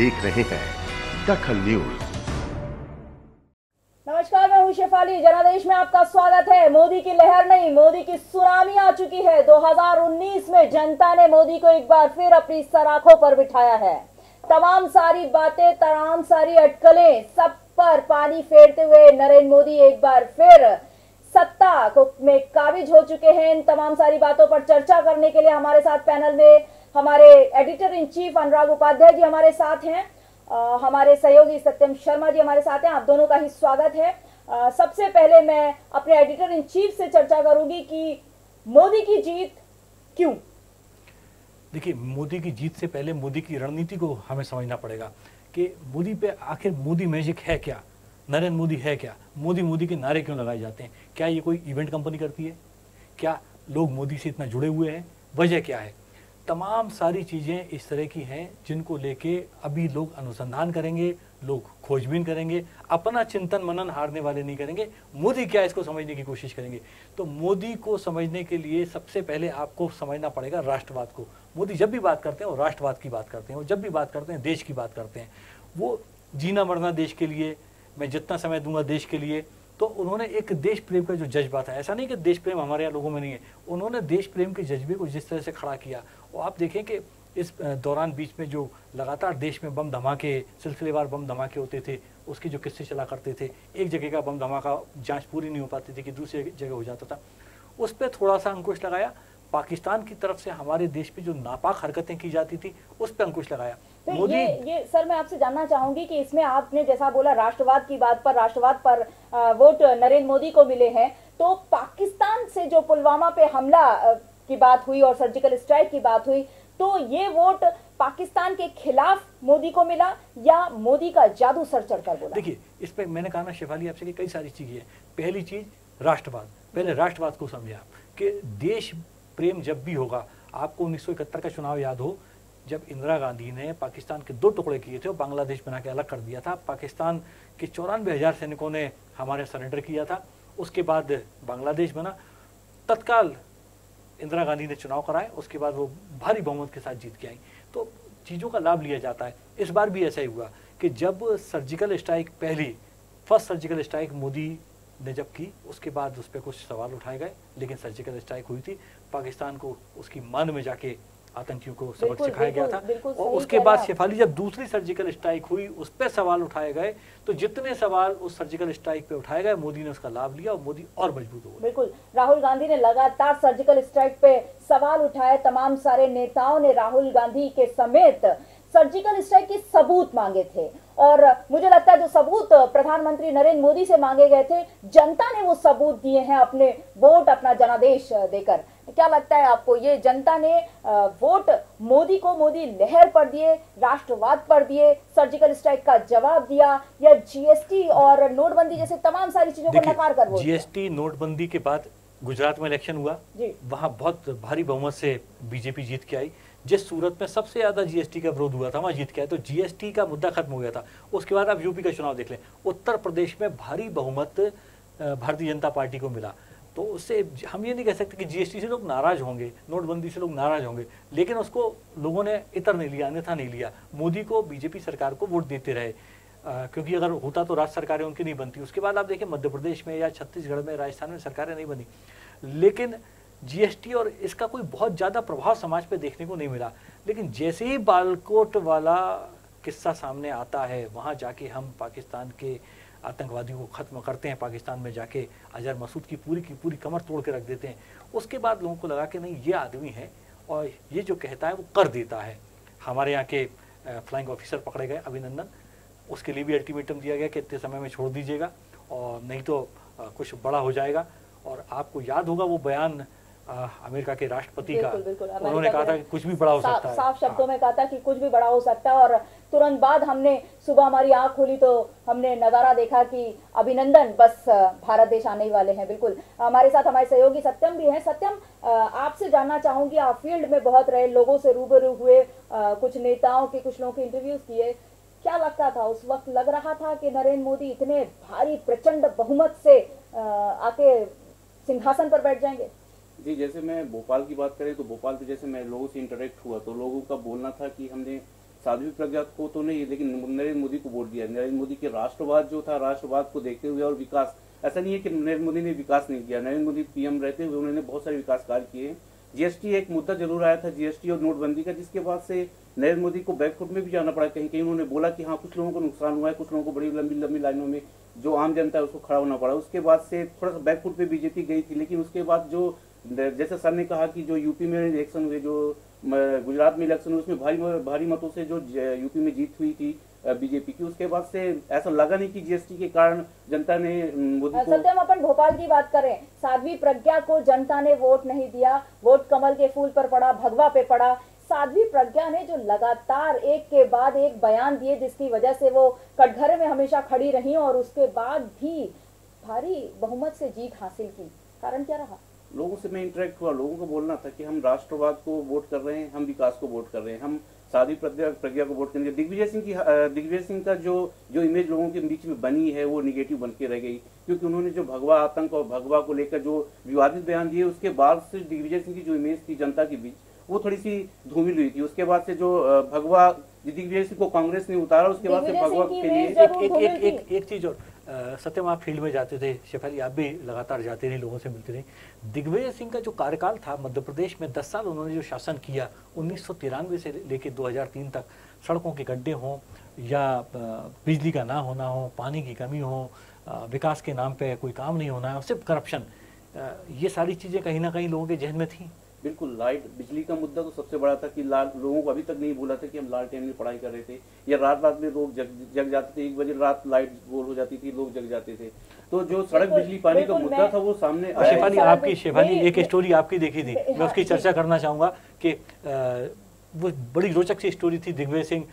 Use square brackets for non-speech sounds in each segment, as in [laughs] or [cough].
देख रहे हैं। दखल न्यूज़। नमस्कार, मैं हूँ शेफाली जनादेश में आपका स्वागत है। मोदी की लहर नहीं, मोदी की सुनामी आ चुकी है। 2019 में जनता ने मोदी को एक बार फिर अपनी सराखों पर बिठाया है। तमाम सारी बातें, तमाम सारी अटकलें, सब पर पानी फेरते हुए नरेंद्र मोदी एक बार फिर सत्ता को में काबिज हो चुके हैं। इन तमाम सारी बातों पर चर्चा करने के लिए हमारे साथ पैनल में हमारे editor in chief Anurag Upadhyay ji हमारे साथ हैं अ, हमारे सहयोगी सत्यम शर्मा जी हमारे साथ हैं आप दोनों का ही स्वागत है। अ, सबसे पहले मैं अपने एडिटर इन चीफ से चर्चा करूँगी कि मोदी की जीत क्यों? देखिए मोदी की जीत से पहले मोदी की रणनीति को हमें समझना पड़ेगा कि मोदी पे आखिर मोदी मैजिक है क्या? नरेंद्र मोदी है क्या? मोदी मोदी के नारे क्यों लगाए जाते हैं? क्या ये कोई इवेंट कंपनी करती है? क्या लोग मोदी से इतना जुड़े हुए हैं? वजह क्या है? तमाम सारी चीज़ें इस तरह की हैं जिनको लेके अभी लोग अनुसंधान करेंगे, लोग खोजबीन करेंगे, अपना चिंतन मनन हारने वाले नहीं करेंगे। मोदी क्या इसको समझने की कोशिश करेंगे? तो मोदी को समझने के लिए सबसे पहले आपको समझना पड़ेगा राष्ट्रवाद को। मोदी जब भी बात करते हैं, वो राष्ट्रवाद की बात करते हैं, वो जब भी बात करते हैं, देश की बात करते हैं। वो जीना मरना देश के लिए, मैं जितना समय दूँगा देश के लिए। तो उन्होंने एक देश प्रेम का जो जज्बा था, ऐसा नहीं कि देश प्रेम हमारे यहाँ लोगों में नहीं है। उन्होंने देश प्रेम के जज्बे को जिस तरह से खड़ा किया और आप देखें कि इस दौरान बीच में जो लगातार देश में बम धमाके सिलसिलेवार बम धमाके होते थे उसके जो किस्से चला करते थे एक जगह का बम धमाका जाँच पूरी नहीं हो पाती थी कि दूसरी जगह हो जाता था। उस पर थोड़ा सा अंकुश लगाया पाकिस्तान की तरफ़ से हमारे देश पे जो नापाक हरकतें की जाती थी उस पर अंकुश लगाया। तो ये ये सर मैं आपसे जानना चाहूँगी कि इसमें आपने जैसा बोला राष्ट्रवाद की बात पर राष्ट्रवाद पर वोट नरेंद्र मोदी को मिले हैं तो पाकिस्तान से जो पुलवामा पे हमला की बात हुई और सर्जिकल स्ट्राइक की बात हुई तो ये वोट पाकिस्तान के खिलाफ मोदी को मिला या मोदी का जादू सर चढ़कर बोला? देखिए, इस पे मैंने कहा ना शेफाली आपसे कि कई सारी चीज़ें पहली चीज़, राष्ट्रवाद। पहले राष्ट्रवाद को समझे आप कि देश प्रेम जब भी होगा, आपको 1971 का चुनाव याद हो, जब इंदिरा गांधी ने पाकिस्तान के दो टुकड़े किए थे और बांग्लादेश बना के अलग कर दिया था। पाकिस्तान के चौरानवे हज़ार सैनिकों ने हमारे सरेंडर किया था। उसके बाद बांग्लादेश बना। तत्काल इंदिरा गांधी ने चुनाव कराए, उसके बाद वो भारी बहुमत के साथ जीत के आई। तो चीज़ों का लाभ लिया जाता है। इस बार भी ऐसा ही हुआ कि जब सर्जिकल स्ट्राइक पहली फ़र्स्ट सर्जिकल स्ट्राइक मोदी ने जब की, उसके बाद उस पर कुछ सवाल उठाए गए, लेकिन सर्जिकल स्ट्राइक हुई थी। पाकिस्तान को उसकी मान में जाके आतंकियों को सबक सिखाया गया था। और उसके बाद। शेफाली जब दूसरी सर्जिकल स्ट्राइक हुई उस पर सवाल उठाए गए। तो जितने सवाल उस सर्जिकल स्ट्राइक पे उठाए गए मोदी ने उसका लाभ लिया और मोदी और मज़बूत हो गए। बिल्कुल। राहुल गांधी ने लगातार सर्जिकल स्ट्राइक पे सवाल उठाए। तमाम सारे नेताओं ने राहुल गांधी के समेत सर्जिकल स्ट्राइक के सबूत मांगे थे। और मुझे लगता है जो सबूत प्रधानमंत्री नरेंद्र मोदी से मांगे गए थे जनता ने वो सबूत दिए हैं अपने वोट अपना जनादेश देकर। क्या लगता है आपको ये जनता ने वोट मोदी को मोदी लहर पर दिए राष्ट्रवाद पर दिए सर्जिकल स्ट्राइक का जवाब दिया या जीएसटी और नोटबंदी जैसे तमाम सारी चीज़ों को नकार कर? जीएसटी नोटबंदी के बाद गुजरात में इलेक्शन हुआ। वहाँ बहुत भारी बहुमत से बीजेपी जीत के आई। जिस सूरत में सबसे ज़्यादा जीएसटी का विरोध हुआ था वहाँ जीत के आए। तो जीएसटी का मुद्दा खत्म हो गया था। उसके बाद आप यूपी का चुनाव देख लें। उत्तर प्रदेश में भारी बहुमत भारतीय जनता पार्टी को मिला। तो उससे हम ये नहीं कह सकते कि जीएसटी से लोग नाराज़ होंगे नोटबंदी से लोग नाराज़ होंगे लेकिन उसको लोगों ने इतर नहीं लिया अन्यथा नहीं लिया। मोदी को बीजेपी सरकार को वोट देते रहे। अ, क्योंकि अगर होता तो राज्य सरकारें उनकी नहीं बनती। उसके बाद आप देखें मध्य प्रदेश में या छत्तीसगढ़ में राजस्थान में सरकारें नहीं बनी। लेकिन जीएसटी और इसका कोई बहुत ज़्यादा प्रभाव समाज पे देखने को नहीं मिला। लेकिन जैसे ही बालकोट वाला किस्सा सामने आता है वहाँ जाके हम पाकिस्तान के आतंकवादियों को ख़त्म करते हैं पाकिस्तान में जाके अजहर मसूद की पूरी की पूरी कमर तोड़ के रख देते हैं। उसके बाद लोगों को लगा कि नहीं ये आदमी है और ये जो कहता है वो कर देता है। हमारे यहाँ के फ्लाइंग ऑफिसर पकड़े गए अभिनंदन। उसके लिए भी अल्टीमेटम दिया गया कि इतने समय में छोड़ दीजिएगा और नहीं तो कुछ बड़ा हो जाएगा। और आपको याद होगा वो बयान अ, अमेरिका के राष्ट्रपति का उन्होंने कहा था कि कुछ भी बड़ा हो सकता है। साफ़ शब्दों हाँ। में कहा था कि कुछ भी बड़ा हो सकता है और तुरंत बाद हमने सुबह हमारी आँख खोली तो हमने नज़ारा देखा कि अभिनंदन, बस भारत देश आने ही वाले हैं, बिल्कुल। हमारे साथ हमारे सहयोगी सत्यम भी हैं। सत्यम आपसे जानना चाहूँगी, आप फ़ील्ड में बहुत रहे, लोगों से रूबरू हुए कुछ नेताओं के, कुछ लोगों के इंटरव्यूज़ किए। क्या लगता था, उस वक्त लग रहा था कि नरेंद्र मोदी इतने भारी, प्रचंड बहुमत से आके सिंहासन पर बैठ जाएँगे? जी, जैसे मैं भोपाल की बात करें तो भोपाल पे जैसे मैं लोगों से इंटरेक्ट हुआ तो लोगों का बोलना था कि हमने साध्वी प्रज्ञा को तो नहीं, लेकिन नरेंद्र मोदी को वोट दिया। नरेंद्र मोदी के राष्ट्रवाद जो था, राष्ट्रवाद को देखते हुए और विकास। ऐसा नहीं है कि नरेंद्र मोदी ने विकास नहीं किया। नरेंद्र मोदी पीएम रहते हुए उन्होंने बहुत सारे विकास कार्य किए जीएसटी एक मुद्दा ज़रूर आया था, जीएसटी और नोटबंदी का, जिसके बाद से नरेंद्र मोदी को बैकफुट में भी जाना पड़ा। कहीं कहीं उन्होंने बोला कि हाँ कुछ लोगों को नुकसान हुआ है, कुछ लोगों को बड़ी लंबी लंबी लाइनों में जो आम जनता है, उसको खड़ा होना पड़ा। उसके बाद से थोड़ा सा बैकफुट पे बीजेपी गई थी, लेकिन उसके बाद जो, जैसे सर ने कहा कि जो यूपी में इलेक्शन हुए, जो गुजरात में इलेक्शन उसमें भारी भारी मतों से जो यूपी में जीत हुई थी बीजेपी की उसके बाद से ऐसा लगा नहीं कि जीएसटी के कारण जनता ने मोदी को सत्यम अपन भोपाल की बात करें साध्वी प्रज्ञा को जनता ने वोट नहीं दिया वोट कमल के फूल पर पड़ा भगवा पे पड़ा। साध्वी प्रज्ञा ने जो लगातार एक के बाद एक बयान दिए जिसकी वजह से वो कटघरे में हमेशा खड़ी रही और उसके बाद भी भारी बहुमत से जीत हासिल की। कारण क्या रहा? लोगों से मैं इंटरेक्ट हुआ लोगों को बोलना था कि हम राष्ट्रवाद को वोट कर रहे हैं हम विकास को वोट कर रहे हैं हम साधी प्रज्ञा प्रज्ञा को वोट करेंगे। दिग्विजय सिंह की दिग्विजय सिंह का जो जो इमेज लोगों के बीच में बनी है वो निगेटिव बन के रह गई क्योंकि उन्होंने जो भगवा आतंक और भगवा को लेकर जो विवादित बयान दिए उसके बाद से दिग्विजय सिंह की जो इमेज थी जनता के बीच वो थोड़ी सी धूमिल हुई थी। उसके बाद से जो भगवा दिग्विजय सिंह को कांग्रेस ने उतारा उसके बाद से भगवा के लिए एक एक एक एक, एक चीज़ और सत्यम, आप फ़ील्ड में जाते थे शेफाली आप भी लगातार जाते रहे, लोगों से मिलते रहे। दिग्विजय सिंह का जो कार्यकाल था, मध्य प्रदेश में 10 साल उन्होंने जो शासन किया, उन्नीस सौ तिरानवे से लेकर 2003 तक, सड़कों के गड्ढे हों या बिजली का ना होना हो, पानी की कमी हो विकास के नाम पे कोई काम नहीं होना है सिर्फ़ करप्शन। ये सारी चीज़ें कहीं ना कहीं लोगों के जहन में थी। बिल्कुल लाइट बिजली का मुद्दा तो सबसे बड़ा था कि लाल लोगों को अभी तक नहीं बोला था कि हम लाल टेन में पढ़ाई कर रहे थे या रात रात में लोग जग जग जाते थे एक बजे रात लाइट गोल हो जाती थी लोग जग जाते थे। तो जो सड़क बिजली पानी का मुद्दा था वो सामने शेफाली आपकी शेफाली एक स्टोरी आपकी देखी थी। मैं उसकी [laughs] चर्चा करना चाहूँगा कि वो बड़ी रोचक सी स्टोरी थी। दिग्विजय सिंह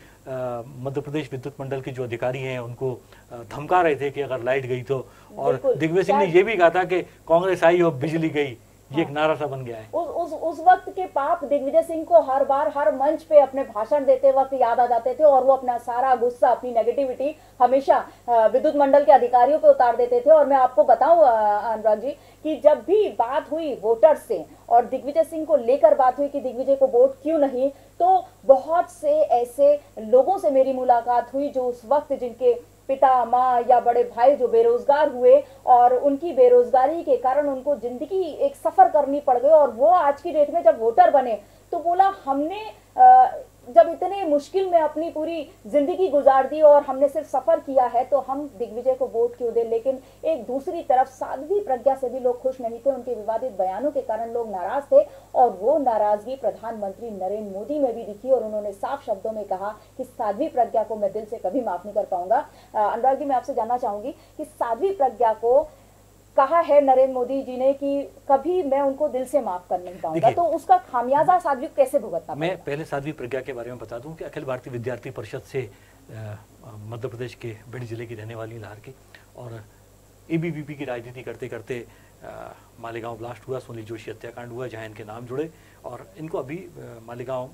मध्य प्रदेश विद्युत मंडल के जो अधिकारी हैं उनको धमका रहे थे कि अगर लाइट गई तो। और दिग्विजय सिंह ने ये भी कहा था कि कांग्रेस आई और बिजली गई। ये एक नारा सा बन गया है। उस उस उस वक्त के पाप दिग्विजय सिंह को हर बार, हर मंच पे अपने भाषण देते वक्त याद आ जाते थे और वो अपना सारा गुस्सा, अपनी नेगेटिविटी हमेशा विद्युत मंडल के अधिकारियों पे उतार देते थे। और मैं आपको बताऊँ अनुराग जी, कि जब भी बात हुई वोटर्स से और दिग्विजय सिंह को लेकर बात हुई कि दिग्विजय को वोट क्यों नहीं तो बहुत से ऐसे लोगों से मेरी मुलाकात हुई जो उस वक्त जिनके पिता, माँ या बड़े भाई जो बेरोजगार हुए और उनकी बेरोजगारी के कारण उनको ज़िंदगी एक सफ़र करनी पड़ गई और वो आज की डेट में जब वोटर बने तो बोला, हमने जब इतने मुश्किल में अपनी पूरी ज़िंदगी गुजार दी और हमने सिर्फ़ सफ़र किया है तो हम दिग्विजय को वोट क्यों दे? लेकिन एक दूसरी तरफ़ साध्वी प्रज्ञा से भी लोग खुश नहीं थे। उनके विवादित बयानों के कारण लोग नाराज़ थे और वो नाराज़गी प्रधानमंत्री नरेंद्र मोदी में भी दिखी और उन्होंने साफ़ शब्दों में कहा कि साध्वी प्रज्ञा को मैं दिल से कभी माफ़ नहीं कर पाऊँगा। अनुराग जी, मैं आपसे जानना चाहूँगी कि साध्वी प्रज्ञा को कहा है नरेंद्र मोदी जी ने कि कभी मैं उनको दिल से माफ़ कर नहीं पाऊँगा तो उसका खामियाजा साध्वी कैसे भुगतना मैं पहले साध्वी प्रज्ञा के बारे में बता दूँ कि अखिल भारतीय विद्यार्थी परिषद से मध्य प्रदेश के भिंड ज़िले की रहने वाली लहर की और एबीवीपी की राजनीति करते करते मालेगांव ब्लास्ट हुआ सोनी जोशी हत्याकांड हुआ जहाँ इनके नाम जुड़े और इनको अभी मालेगांव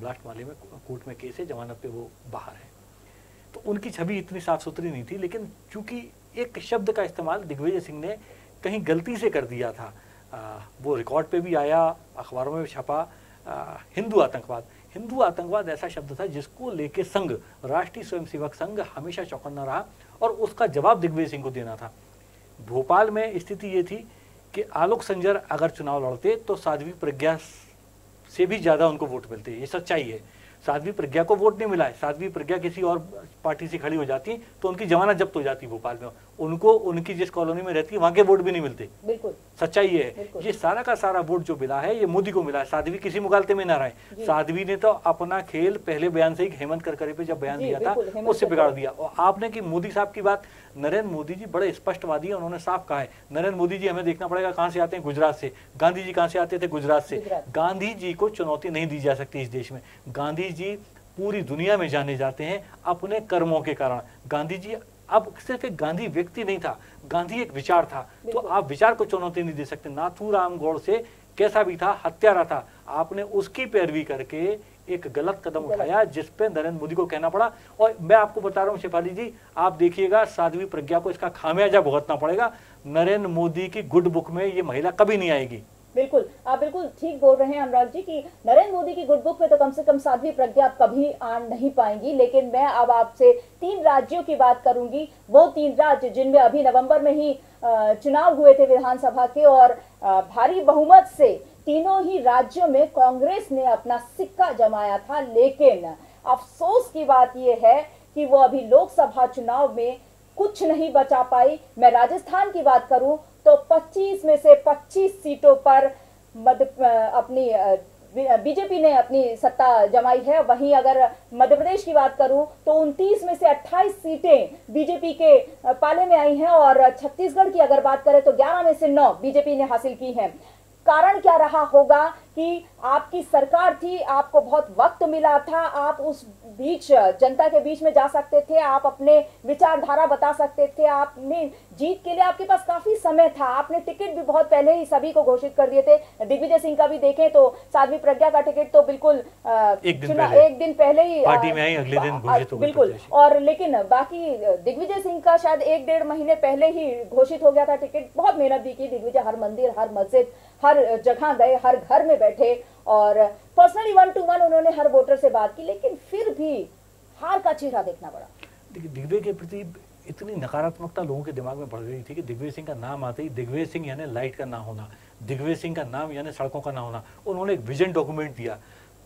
ब्लास्ट माले में कोर्ट में केस है जमानत पे वो बाहर है। तो उनकी छवि इतनी साफ़ सुथरी नहीं थी लेकिन चूँकि एक शब्द का इस्तेमाल दिग्विजय सिंह ने कहीं गलती से कर दिया था। आ, वो रिकॉर्ड पे भी आया अखबारों में छपा। हिंदू आतंकवाद। हिंदू आतंकवाद ऐसा शब्द था जिसको लेके संघ राष्ट्रीय स्वयंसेवक संघ हमेशा चौकन्ना रहा और उसका जवाब दिग्विजय सिंह को देना था। भोपाल में स्थिति ये थी कि आलोक संजर अगर चुनाव लड़ते तो साध्वी प्रज्ञा से भी ज़्यादा उनको वोट मिलते। ये सच्चाई है। साध्वी प्रज्ञा को वोट नहीं मिला है। साध्वी प्रज्ञा किसी और पार्टी से खड़ी हो जाती तो उनकी जमानत जब्त हो जाती भोपाल में। उनको उनकी जिस कॉलोनी में रहती है वहाँ के वोट भी नहीं मिलते। बिल्कुल। सच्चाई ये है। ये सारा का सारा वोट जो मिला है ये मोदी को मिला है। साध्वी किसी मुकालते में ना रहे। साध्वी ने तो अपना खेल पहले बयान से ही हेमंत करकरे पे जब बयान दिया था उससे बिगाड़ दिया। और आपने की मोदी साहब की बात नरेंद्र मोदी जी बड़े स्पष्टवादी है उन्होंने साफ़ कहा है। नरेंद्र मोदी जी हमें देखना पड़ेगा कहाँ से आते हैं गुजरात से। गांधी जी कहाँ से आते थे? गुजरात से। गांधी जी को चुनौती नहीं दी जा सकती इस देश में। गांधी जी पूरी दुनिया में जाने जाते हैं अपने कर्मों के कारण। गांधी जी अब सिर्फ़ एक गांधी व्यक्ति नहीं था गांधी एक विचार था। तो आप विचार को चुनौती नहीं दे सकते। नाथूराम गौड़ से कैसा भी था हत्यारा था। आपने उसकी पैरवी करके एक गलत कदम उठाया जिसपे नरेंद्र मोदी को कहना पड़ा। और मैं आपको बता रहा हूँ, शेफाली जी, आप देखिएगा, साध्वी प्रज्ञा को इसका खामियाजा भुगतना पड़ेगा। नरेंद्र मोदी की गुड बुक में ये महिला कभी नहीं आएगी। बिल्कुल, आप बिल्कुल ठीक बोल रहे हैं अनुराग जी कि नरेंद्र मोदी की गुड बुक में तो कम से कम साध्वी प्रज्ञा कभी आ नहीं पाएँगी, लेकिन मैं अब आपसे तीन राज्यों की बात करूँगी। वो तीन राज्य जिनमें अभी नवंबर में ही चुनाव हुए थे विधानसभा के और भारी बहुमत से तीनों ही राज्यों में कांग्रेस ने अपना सिक्का जमाया था, लेकिन अफसोस की बात यह है कि वो अभी लोकसभा चुनाव में कुछ नहीं बचा पाई। मैं राजस्थान की बात करूँ तो 25 में से 25 सीटों पर मध्य अपनी बीजेपी ने अपनी सत्ता जमाई है। वहीं अगर मध्य प्रदेश की बात करूँ तो 29 में से 28 सीटें बीजेपी के पाले में आई हैं और छत्तीसगढ़ की अगर बात करें तो 11 में से 9 बीजेपी ने हासिल की हैं। कारण क्या रहा होगा? कि आपकी सरकार थी आपको बहुत वक्त मिला था आप उस बीच जनता के बीच में जा सकते थे आप अपने विचारधारा बता सकते थे आपने जीत के लिए आपके पास काफ़ी समय था आपने टिकट भी बहुत पहले ही सभी को घोषित कर दिए थे दिग्विजय सिंह का भी देखें तो साध्वी प्रज्ञा का टिकट तो बिल्कुल एक दिन पहले एक दिन पहले ही पार्टी में आई अगले दिन घोषित हो बिल्कुल और लेकिन बाकी दिग्विजय सिंह का शायद एक डेढ़ महीने पहले ही घोषित हो गया था टिकट बहुत मेहनत भी की दिग्विजय हर मंदिर हर मस्जिद हर जगह गए हर घर में बैठे और पर्सनली वन टू वन उन्होंने हर वोटर से बात की, लेकिन फिर भी हार का चेहरा देखना पड़ा। देखिए, दिग्विजय के प्रति इतनी नकारात्मकता लोगों के दिमाग में बढ़ गई थी कि दिग्विजय सिंह का नाम आते ही, दिग्विजय सिंह यानी लाइट का ना होना, दिग्विजय सिंह का नाम यानी सड़कों का ना होना, उन्होंने एक विजन डॉक्यूमेंट दिया।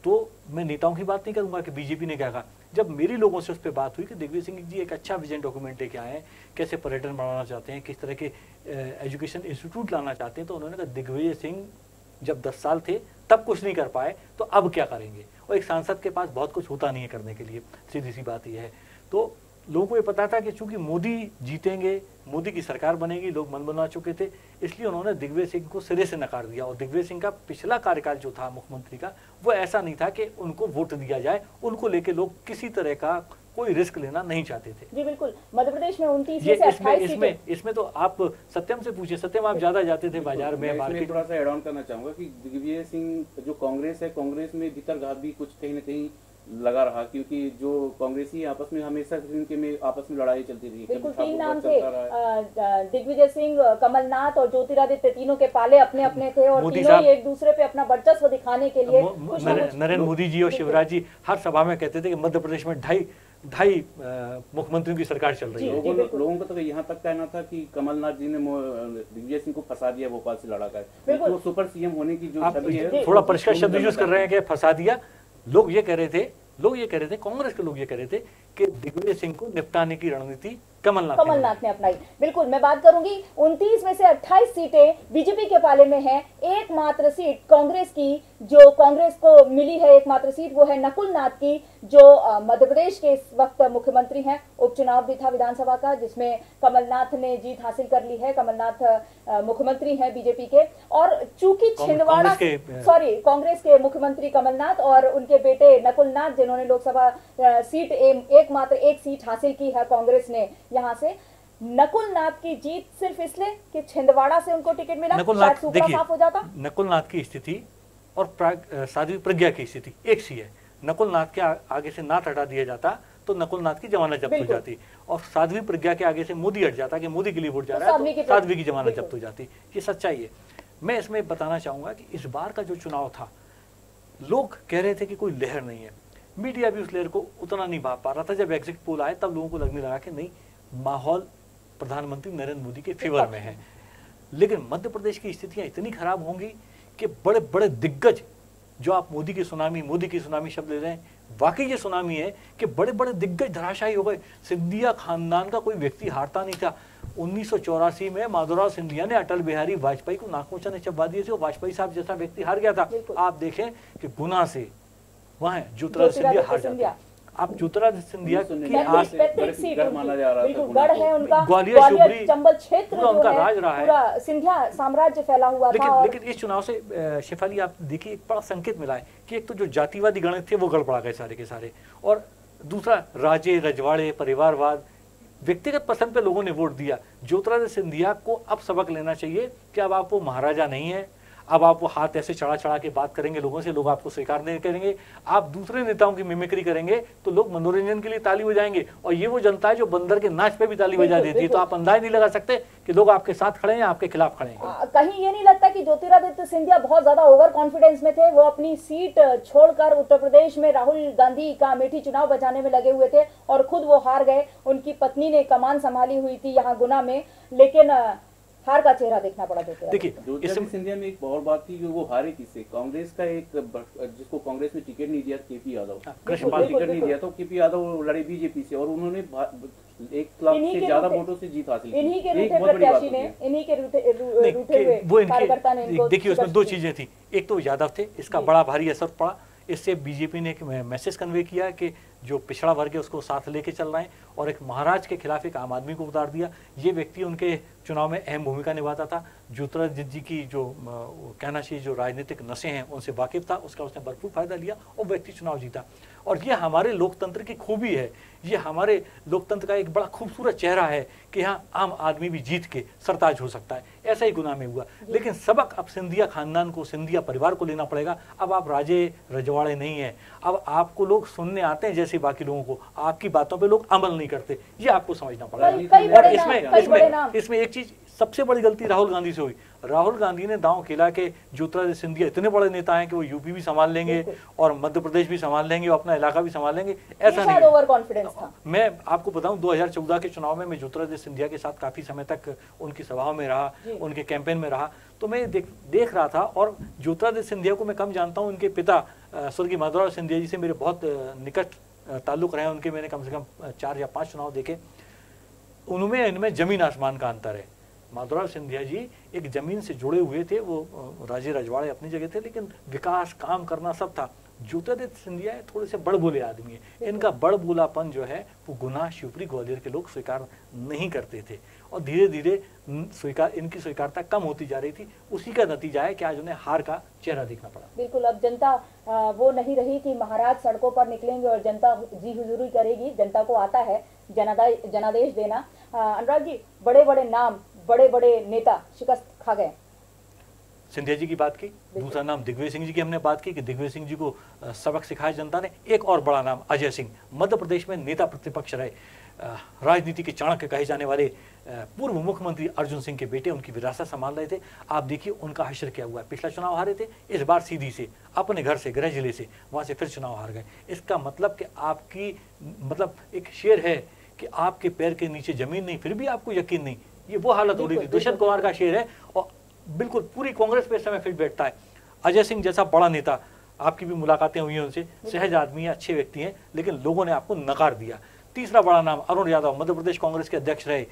तो मैं नेताओं की बात नहीं करूँगा कि बीजेपी ने क्या कहा। जब मेरी लोगों से उस पर बात हुई कि दिग्विजय सिंह जी एक अच्छा विजन डॉक्यूमेंट लेके आए हैं, कैसे पर्यटन बढ़ाना चाहते हैं, किस तरह के एजुकेशन इंस्टीट्यूट लाना चाहते हैं तो उन्होंने कहा, दिग्विजय सिंह जब दस साल थे, तब कुछ नहीं कर पाए तो अब क्या करेंगे? और एक सांसद के पास बहुत कुछ होता नहीं है करने के लिए, सीधी सी बात यह है। तो लोगों को ये पता था कि चूँकि मोदी जीतेंगे, मोदी की सरकार बनेगी, लोग मन बना चुके थे, इसलिए उन्होंने दिग्विजय सिंह को सिरे से नकार दिया। और दिग्विजय सिंह का पिछला कार्यकाल जो था मुख्यमंत्री का, वो ऐसा नहीं था कि उनको वोट दिया जाए, उनको लेके लोग किसी तरह का कोई रिस्क लेना नहीं चाहते थे। जी बिल्कुल। मध्य प्रदेश में उनतीस इसमें इसमें इसमें तो आप सत्यम से पूछे सत्यम आप ज़्यादा जाते थे बाज़ार में मार्केट थोड़ा सा एड ऑन करना चाहूँगा कि दिग्विजय सिंह जो कांग्रेस है कांग्रेस में भीतर घात भी कुछ कहीं ना कहीं लगा रहा क्योंकि जो कांग्रेसी आपस में हमेशा इनके में आपस में लड़ाई चलती थी बिल्कुल तीन नाम थे। दिग्विजय सिंह कमलनाथ और ज्योतिरादित्य तीनों के पाले अपने अपने थे और तीनों ही एक दूसरे पे अपना वर्चस्व दिखाने के लिए नरेंद्र मोदी जी और शिवराज जी हर सभा में कहते थे कि मध्य प्रदेश में ढाई ढाई मुख्यमंत्रियों की सरकार चल रही है। लोगों लोगों का तो यहाँ तक कहना था कि कमलनाथ जी ने दिग्विजय सिंह को फंसा दिया भोपाल से लड़ा कर तो सुपर सीएम होने की जो छवि है थोड़ा परिष्कार शब्द यूज़ कर रहे हैं कि फंसा दिया। लोग ये कह रहे थे लोग ये कह रहे थे कांग्रेस के लोग ये कह रहे थे कि दिग्विजय सिंह को निपटाने की रणनीति कमलनाथ कमलनाथ ने अपनाई। बिल्कुल मैं बात करूँगी 29 में से 28 सीटें बीजेपी के पाले में हैं। एकमात्र सीट कांग्रेस की जो कांग्रेस को मिली है एकमात्र सीट वो है नकुल नाथ की जो मध्य प्रदेश के इस वक्त मुख्यमंत्री हैं। उपचुनाव भी था विधानसभा का जिसमें कमलनाथ ने जीत हासिल कर ली है। कमलनाथ मुख्यमंत्री हैं बीजेपी के। और चूँकि छिंदवाड़ा सॉरी कांग्रेस के मुख्यमंत्री कमलनाथ और उनके बेटे नकुलनाथ जिन्होंने लोकसभा सीट एकमात्र एक सीट हासिल की है कांग्रेस ने यहाँ से नकुल नाथ की जीत सिर्फ़ इसलिए कि छिंदवाड़ा से उनको टिकट मिला नकुल नाथ देखिए हो जाता। नकुल नाथ की स्थिति और साध्वी प्रज्ञा की स्थिति एक सी है। नकुल नाथ के आगे से नाथ हटा दिया जाता तो नकुल नाथ की जमानत जब्त हो जाती और साध्वी प्रज्ञा के आगे से मोदी हट जाता कि मोदी के लिए वोट जा रहा है तो साध्वी की जमानत जब्त हो जाती। ये सच्चाई है। मैं इसमें बताना चाहूँगा कि इस बार का जो चुनाव था लोग कह रहे थे कि कोई लहर नहीं है। मीडिया भी उस लहर को उतना नहीं भाग पा रहा था। जब एग्जिट पोल आए तब लोगों को लगने लगा कि नहीं माहौल प्रधानमंत्री नरेंद्र मोदी के फेवर में है। लेकिन मध्य प्रदेश की स्थितियाँ इतनी खराब होंगी कि बड़े बड़े दिग्गज जो आप मोदी की सुनामी मोदी की सुनामी शब्द ले रहे हैं वाकई ये सुनामी है कि बड़े बड़े दिग्गज धराशायी हो गए। सिंधिया खानदान का कोई व्यक्ति हारता नहीं था। उन्नीस सौ चौरासी में माधुराव सिंधिया ने अटल बिहारी वाजपेयी को नाकोचा ने चबा दिए थे वाजपेयी साहब जैसा व्यक्ति हार गया था। आप देखें कि गुना से वहाँ ज्योतिराज सिंधिया हार जाते आप ज्योतिराज सिंधिया की आज गढ़ है उनका। ग्वालियर चंबल क्षेत्र उनका राज रहा है। सिंधिया साम्राज्य फैला हुआ लेकिन लेकिन इस चुनाव से शेफाली आप देखिए एक बड़ा संकेत मिला है कि एक तो जो जातिवादी गणित थे वो गड़बड़ा गए सारे के सारे। और दूसरा राजे रजवाड़े परिवारवाद व्यक्तिगत पसंद पे लोगों ने वोट दिया। ज्योतिराज सिंधिया को अब सबक लेना चाहिए कि अब आप वो महाराजा नहीं है अब आप वो हाथ ऐसे चढ़ा चढ़ा के बात करेंगे लोगों से लोग आपको स्वीकार नहीं करेंगे आप दूसरे नेताओं की मिमिक्री करेंगे तो लोग मनोरंजन के लिए ताली बजाएँगे। और ये वो जनता है जो बंदर के नाच पे भी ताली बजा देती है तो आप अंदाज नहीं लगा सकते कि लोग आपके साथ खड़े हैं आपके खिलाफ खड़े हैं। कहीं ये नहीं लगता कि ज्योतिरादित्य सिंधिया बहुत ज़्यादा ओवर कॉन्फिडेंस में थे वो अपनी सीट छोड़कर उत्तर प्रदेश में राहुल गांधी का अमेठी चुनाव बचाने में लगे हुए थे और खुद वो हार गए। उनकी पत्नी ने कमान संभाली हुई थी यहाँ गुना में लेकिन हार का चेहरा देखना पड़ा देखिए सिंधिया में एक और बात थी वो हारे किससे कांग्रेस का एक जिसको कांग्रेस ने टिकट नहीं दिया केपी यादव। हाँ, कृष्णपाल टिकट नहीं। दिया तो केपी यादव लड़े बीजेपी से और उन्होंने एक लाख से ज़्यादा वोटों से जीत हासिल की। इन्हीं के रूठे प्रत्याशी ने इन्हीं के रूठे हुए वो कार्यकर्ता ने इनके देखिए उसमें दो चीज़ें थी। एक तो यादव थे इसका बड़ा भारी असर पड़ा। इससे बीजेपी ने एक मैसेज कन्वे किया कि जो पिछड़ा वर्ग है उसको साथ लेके चल रहे हैं और एक महाराज के खिलाफ एक आम आदमी को उतार दिया। ये व्यक्ति उनके चुनाव में अहम भूमिका निभाता था। ज्योतिरादित्य जी की जो कहना चाहिए, जो राजनीतिक नशे हैं, उनसे वाकिफ था। उसका उसने भरपूर फ़ायदा लिया और व्यक्ति चुनाव जीता। और ये हमारे लोकतंत्र की खूबी है। ये हमारे लोकतंत्र का एक बड़ा खूबसूरत चेहरा है कि यहाँ आम आदमी भी जीत के सरताज हो सकता है। ऐसा ही गुना में हुआ। लेकिन सबक अब सिंधिया खानदान को सिंधिया परिवार को लेना पड़ेगा। अब आप राजे रजवाड़े नहीं हैं। अब आपको लोग सुनने आते हैं जैसे बाकी लोगों को। आपकी बातों पे लोग अमल नहीं करते। ये आपको समझना पड़ेगा। और इसमें इसमें इसमें एक चीज़ सबसे बड़ी गलती राहुल गांधी से हुई। राहुल गांधी ने दांव खेला के ज्योतिरादित्य सिंधिया इतने बड़े नेता हैं कि वो यूपी भी संभाल लेंगे [laughs] और मध्य प्रदेश भी संभाल लेंगे और अपना इलाका भी संभाल लेंगे। ऐसा नहीं ओवर कॉन्फिडेंस था। मैं आपको बताऊँ 2014 के चुनाव में मैं ज्योतिरादित्य सिंधिया के साथ काफ़ी समय तक उनकी सभाओं में रहा उनके कैंपेन में रहा। तो मैं देख देख रहा था और ज्योतिरादित्य सिंधिया को मैं कम जानता हूँ उनके पिता स्वर्गीय माधवराव सिंधिया जी से मेरे बहुत निकट ताल्लुक रहे उनके मैंने कम से कम चार या पाँच चुनाव देखे। उनमें इनमें ज़मीन आसमान का अंतर है। माधवराव सिंधिया जी एक ज़मीन से जुड़े हुए थे, वो राजे रजवाड़े अपनी जगह थे, लेकिन विकास, काम करना सब था। ज्योतिरादित्य सिंधिया थोड़े से बड़ बोले आदमी है। इनका बड़ बोलापन जो है, वो गुनाह, शिवपुरी, ग्वालियर के लोग स्वीकार नहीं करते थे। और धीरे धीरे स्वीकार, इनकी स्वीकारता कम होती जा रही थी। उसी का नतीजा है कि आज उन्हें हार का चेहरा देखना पड़ा। बिल्कुल, अब जनता वो नहीं रही कि महाराज सड़कों पर निकलेंगे और जनता जी हुजूरी करेगी। जनता को आता है जनादेश देना। अनुराग जी बड़े बड़े नाम बड़े बड़े नेता शिकस्त खा गए। सिंधिया जी की बात की? दूसरा नाम दिग्विजय सिंह जी की हमने बात की कि दिग्विजय सिंह जी को सबक सिखाया जनता ने। एक और बड़ा नाम अजय सिंह। मध्य प्रदेश में नेता प्रतिपक्ष रहे। राजनीति के चाणक्य कहे जाने वाले पूर्व मुख्यमंत्री अर्जुन सिंह के बेटे उनकी विरासत संभाल रहे थे। आप देखिए उनका हशर क्या हुआ है। पिछला चुनाव हारे थे इस बार सीधी से अपने घर से गृह ज़िले से वहाँ से फिर चुनाव हार गए। इसका मतलब कि आपकी मतलब एक शेर है कि आपके पैर के नीचे ज़मीन नहीं फिर भी आपको यकीन नहीं ये वो हालत हो रही थी। दुष्यंत कुमार का शेर है और बिल्कुल पूरी कांग्रेस पे इस समय फिट बैठता है। अजय सिंह जैसा बड़ा नेता आपकी भी मुलाकातें हुई हैं उनसे। सहज आदमी है अच्छे व्यक्ति हैं लेकिन लोगों ने आपको नकार दिया। तीसरा बड़ा नाम अरुण यादव मध्य प्रदेश कांग्रेस के अध्यक्ष रहे।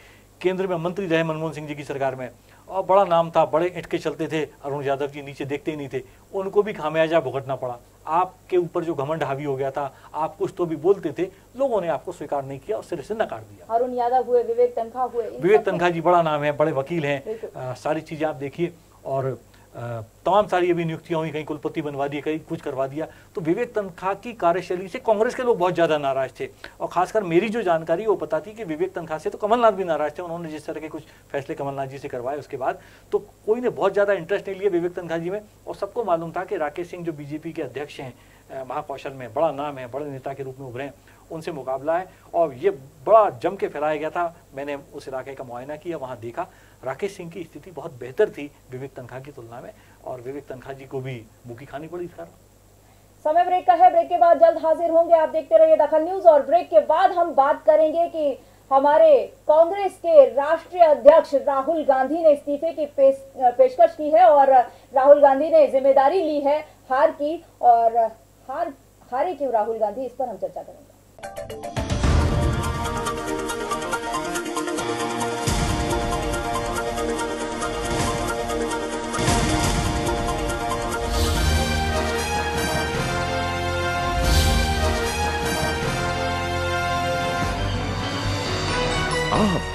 केंद्र में मंत्री रहे मनमोहन सिंह जी की सरकार में। और बड़ा नाम था बड़े इटके चलते थे अरुण यादव जी नीचे देखते ही नहीं थे। उनको भी खामियाजा भुगतना पड़ा। आपके ऊपर जो घमंड हावी हो गया था आप कुछ तो भी बोलते थे लोगों ने आपको स्वीकार नहीं किया और सिरे से नकार दिया। अरुण यादव हुए विवेक तनखा हुए विवेक तनखा जी बड़ा नाम है बड़े वकील हैं। सारी चीज़ें आप देखिए और तमाम सारी अभी नियुक्तियाँ हुई, कहीं कुलपति बनवा दिए, कहीं कुछ करवा दिया। तो विवेक तनखा की कार्यशैली से कांग्रेस के लोग बहुत ज़्यादा नाराज़ थे। और खासकर मेरी जो जानकारी, वो पता थी कि विवेक तनखा से तो कमलनाथ भी नाराज़ थे। उन्होंने जिस तरह के कुछ फैसले कमलनाथ जी से करवाए, उसके बाद तो कोई ने बहुत ज़्यादा इंटरेस्ट नहीं लिया विवेक तनखा जी में। और सबको मालूम था कि राकेश सिंह जो बीजेपी के अध्यक्ष हैं महाकौशल में, बड़ा नाम है, बड़े नेता के रूप में उभरे हैं, उनसे मुकाबला है। और ये बड़ा जम के फैलाया गया था। मैंने उस इलाके का मुआयना किया, वहाँ देखा। राकेश सिंह की स्थिति बहुत बेहतर थी विवेक तनखा की तुलना में और विवेक तनखा जी को भी मुखी खानी पड़ी इस कारण समय ब्रेक का है ब्रेक के बाद जल्द हाजिर होंगे आप देखते रहिए दखल न्यूज़ और ब्रेक के बाद हम बात करेंगे कि हमारे कांग्रेस के राष्ट्रीय अध्यक्ष राहुल गांधी ने इस्तीफे की पेश, पेशकश की है और राहुल गांधी ने ज़िम्मेदारी ली है हार की और हार हारे क्यों राहुल गांधी इस पर हम चर्चा करेंगे।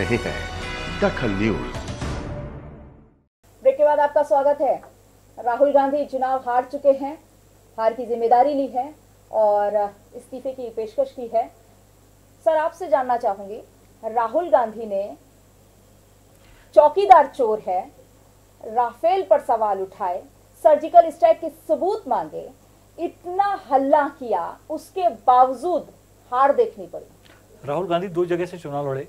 रहे हैं। दखल न्यूज़। ब्रेक के बाद आपका स्वागत है। राहुल गांधी चुनाव हार चुके हैं हार की ज़िम्मेदारी ली है और इस्तीफे की पेशकश की है। सर आपसे जानना चाहूँगी राहुल गांधी ने चौकीदार चोर है राफेल पर सवाल उठाए सर्जिकल स्ट्राइक के सबूत मांगे इतना हल्ला किया उसके बावजूद हार देखनी पड़ी। राहुल गांधी दो जगह से चुनाव लड़े।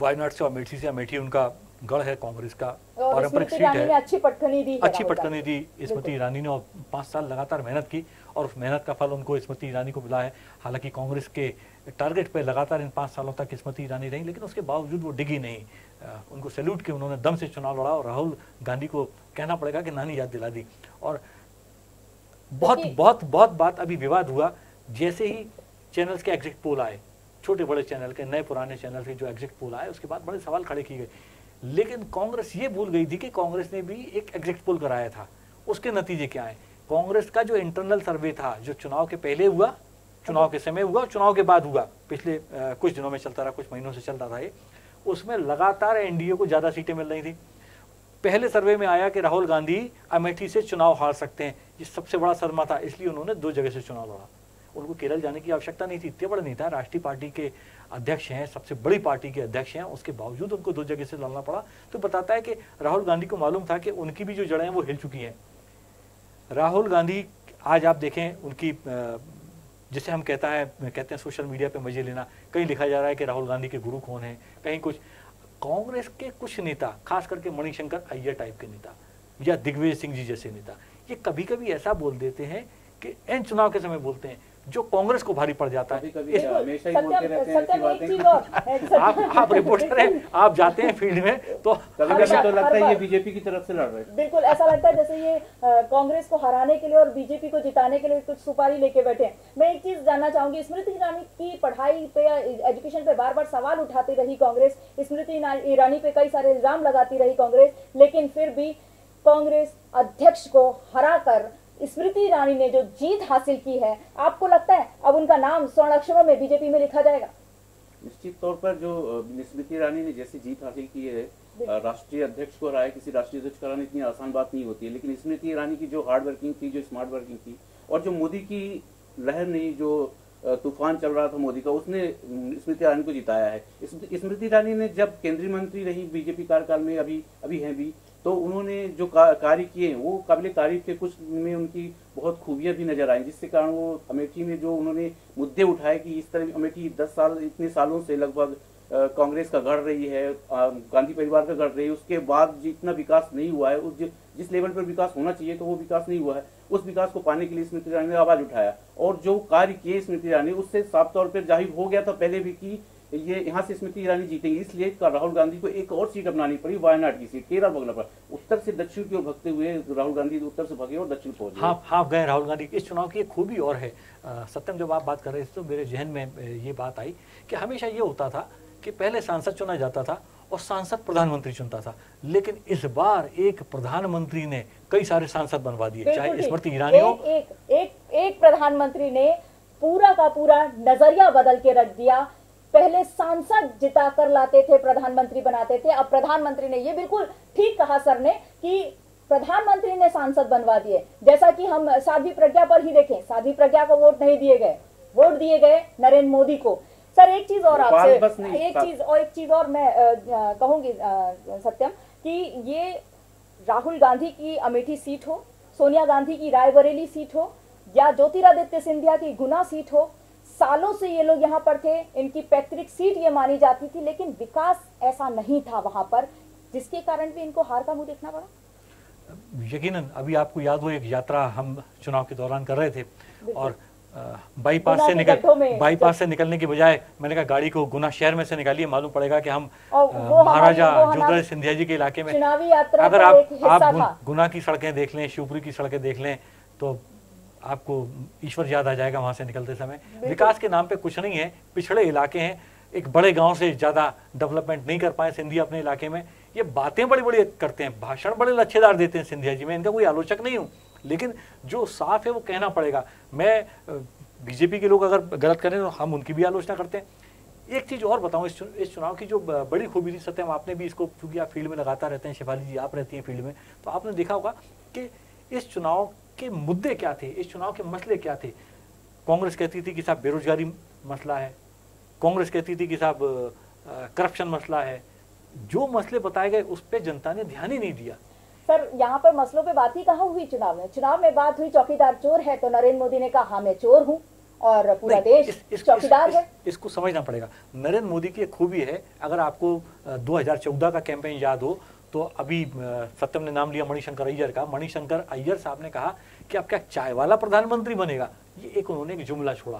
वायनाड से अमेठी से अमेठी उनका गढ़ है कांग्रेस का पारंपरिक सीट है। अच्छी पटखनी दी अच्छी पटकनी दी स्मृति ईरानी ने और पाँच साल लगातार मेहनत की और उस मेहनत का फल उनको स्मृति ईरानी को मिला है। हालाँकि कांग्रेस के टारगेट पे लगातार इन पाँच सालों तक स्मृति ईरानी रही लेकिन उसके बावजूद वो डिगी नहीं। उनको सैल्यूट किया उन्होंने दम से चुनाव लड़ा और राहुल गांधी को कहना पड़ेगा कि नानी याद दिला दी। और बहुत बहुत बहुत बात अभी विवाद हुआ। जैसे ही चैनल्स के एग्जिट पोल आए छोटे बड़े चैनल के नए पुराने चैनल के जो एग्जिट पोल आए उसके बाद बड़े सवाल खड़े किए गए। लेकिन कांग्रेस ये भूल गई थी कि कांग्रेस ने भी एक एग्जिट पोल कराया था। उसके नतीजे क्या है? कांग्रेस का जो इंटरनल सर्वे था जो चुनाव के पहले हुआ चुनाव के समय हुआ चुनाव के बाद हुआ पिछले अ, कुछ दिनों में चलता रहा कुछ महीनों से चलता था ये उसमें लगातार एनडीए को ज़्यादा सीटें मिल रही थी। पहले सर्वे में आया कि राहुल गांधी अमेठी से चुनाव हार सकते हैं ये सबसे बड़ा सदमा था इसलिए उन्होंने दो जगह से चुनाव लड़ा। उनको केरल जाने की आवश्यकता नहीं थी। इतने बड़े नेता राष्ट्रीय पार्टी के अध्यक्ष हैं, सबसे बड़ी पार्टी के अध्यक्ष हैं। उसके बावजूद उनको दो जगह से लड़ना पड़ा। तो बताता है कि राहुल गांधी को मालूम था कि उनकी भी जो जड़ें हैं, वो हिल चुकी हैं। राहुल गांधी, आज आप देखें, उनकी जिसे हम कहता है, कहते हैं सोशल मीडिया पे मज़े लेना। कहीं लिखा जा रहा है कि राहुल गांधी के गुरु कौन है, कहीं कुछ। कांग्रेस के कुछ नेता, खास करके मणिशंकर अय्यर टाइप के नेता, या दिग्विजय सिंह जी जैसे नेता, ये कभी कभी ऐसा बोल देते हैं कि एन चुनाव के समय बोलते हैं। जो कांग्रेस को भारी पड़ जाता है। ही हैं [laughs] आप आप रिपोर्टर हैं आप जाते हैं फ़ील्ड में तो हमेशा तो लगता है ये बीजेपी की तरफ़ से लड़ रहे हैं। बिल्कुल ऐसा लगता है जैसे ये कांग्रेस को हराने के लिए और बीजेपी को जिताने के लिए कुछ सुपारी लेके बैठे हैं। मैं एक चीज़ जानना चाहूँगी स्मृति ईरानी की पढ़ाई पे या एजुकेशन पे बार बार सवाल उठाती रही कांग्रेस स्मृति ईरानी पे कई सारे इल्ज़ाम लगाती रही कांग्रेस लेकिन फिर भी कांग्रेस अध्यक्ष को हराकर स्मृति ईरानी ने जो जीत हासिल की है आपको लगता है अब उनका नाम स्वर्ण अक्षरों में बीजेपी में लिखा जाएगा? निश्चित तौर पर जो स्मृति ईरानी ने जैसी जीत हासिल की है राष्ट्रीय अध्यक्ष को हराया किसी राष्ट्रीय अध्यक्ष को हराना इतनी आसान बात नहीं होती है लेकिन स्मृति ईरानी की जो हार्ड वर्किंग थी जो स्मार्ट वर्किंग थी और जो मोदी की लहर नहीं जो तूफ़ान चल रहा था मोदी का उसने स्मृति ईरानी को जिताया है। स्मृति ईरानी ने जब केंद्रीय मंत्री रही बीजेपी कार्यकाल में अभी अभी हैं भी तो उन्होंने जो कार्य किए वो काबिल तारीफ़ के कुछ में उनकी बहुत खूबियाँ भी नज़र आई, जिसके कारण वो अमेठी में जो उन्होंने मुद्दे उठाए कि इस तरह अमेठी दस साल, इतने सालों से लगभग कांग्रेस का गढ़ रही है गांधी परिवार का गढ़ रही है, उसके बाद जितना विकास नहीं हुआ है, उस जिस लेवल पर विकास होना चाहिए तो वो विकास नहीं हुआ है, उस विकास को पाने के लिए स्मृति ईरानी ने आवाज़ उठाया। और जो कार्य किए स्मृति ईरानी उससे साफ़ तौर पर ज़ाहिर हो गया था पहले भी कि ये यहाँ से स्मृति ईरानी जीतेंगे इसलिए राहुल गांधी को एक और सीट अपनानी पड़ी वायनाड की सीट केरल बगला पर उत्तर से दक्षिण की ओर भगते हुए राहुल गांधी उत्तर से भगे और दक्षिण पहुँच हाँ हाँ गए राहुल गांधी। इस चुनाव की एक खूबी और है। सत्यम जब आप बात कर रहे थे तो मेरे जहन में ये बात आई कि हमेशा ये होता था कि पहले सांसद चुना जाता था और सांसद प्रधानमंत्री चुनता था। लेकिन इस बार एक प्रधानमंत्री ने कई सारे सांसद बनवा दिए चाहे स्मृति ईरानी हो। एक, एक एक एक प्रधानमंत्री ने पूरा का पूरा नज़रिया बदल के रख दिया। पहले सांसद जिताकर लाते थे प्रधानमंत्री बनाते थे। अब प्रधानमंत्री ने ये बिल्कुल ठीक कहा सर ने कि प्रधानमंत्री ने सांसद बनवा दिए। जैसा कि हम साध्वी प्रज्ञा पर ही देखें साध्वी प्रज्ञा को वोट नहीं दिए गए। वोट दिए गए नरेंद्र मोदी को। सर एक चीज़ और आपसे एक चीज़ और एक चीज़ और मैं कहूँगी सत्यम कि ये राहुल गांधी की अमेठी सीट हो सोनिया गांधी की रायबरेली सीट हो या ज्योतिरादित्य सिंधिया की गुना सीट हो सालों से ये लोग यहाँ पर थे इनकी पैतृक सीट ये मानी जाती थी लेकिन विकास ऐसा नहीं था वहाँ पर जिसके कारण भी इनको हार का मुँह देखना पड़ा। यकीनन अभी आपको याद हो एक यात्रा हम चुनाव के दौरान कर रहे थे और बाईपास से निकल बाईपास से निकलने के बजाय मैंने कहा गाड़ी को गुना शहर में से निकालिए मालूम पड़ेगा कि हम महाराजा ज्योतिरादित्य सिंधिया जी के इलाके में। अगर आप आप गुना की सड़कें देख लें शिवपुरी की सड़कें देख लें तो आपको ईश्वर याद आ जाएगा वहाँ से निकलते समय। विकास के नाम पे कुछ नहीं है पिछड़े इलाके हैं एक बड़े गाँव से ज़्यादा डेवलपमेंट नहीं कर पाए सिंधिया अपने इलाके में। ये बातें बड़ी बड़ी करते हैं भाषण बड़े लच्छेदार देते हैं सिंधिया जी मैं इनका कोई आलोचक नहीं हूँ। लेकिन जो साफ़ है वो कहना पड़ेगा। मैं बीजेपी के लोग अगर गलत करें तो हम उनकी भी आलोचना करते हैं। एक चीज़ और बताऊँ इस, इस चुनाव की जो बड़ी खूबी थी सत्यम आपने भी इसको क्योंकि आप फ़ील्ड में लगाता रहते हैं शिफाली जी आप रहती हैं फ़ील्ड में तो आपने देखा होगा कि इस चुनाव के मुद्दे क्या थे? इस चुनाव के मसले क्या थे? कांग्रेस कहती थी कि साहब बेरोजगारी मसला है। कांग्रेस कहती थी कि साहब करप्शन मसला है। जो मसले बताए गए उस पर जनता ने ध्यान ही नहीं दिया। सर यहाँ पर मसलों पे बात ही कहा हुई चुनाव में? चुनाव में बात हुई चौकीदार चोर है तो नरेंद्र मोदी ने कहा हाँ मैं चोर हूँ और पूरा देश इस, इस, चौकीदार इस, है। इस, इसको समझना पड़ेगा। नरेंद्र मोदी की एक खूबी है अगर आपको 2014 का कैंपेन याद हो तो अभी सत्यम ने नाम लिया मणिशंकर अय्यर का। मणिशंकर अय्यर साहब ने कहा कि अब क्या चाय वाला प्रधानमंत्री बनेगा? ये एक उन्होंने एक जुमला छोड़ा।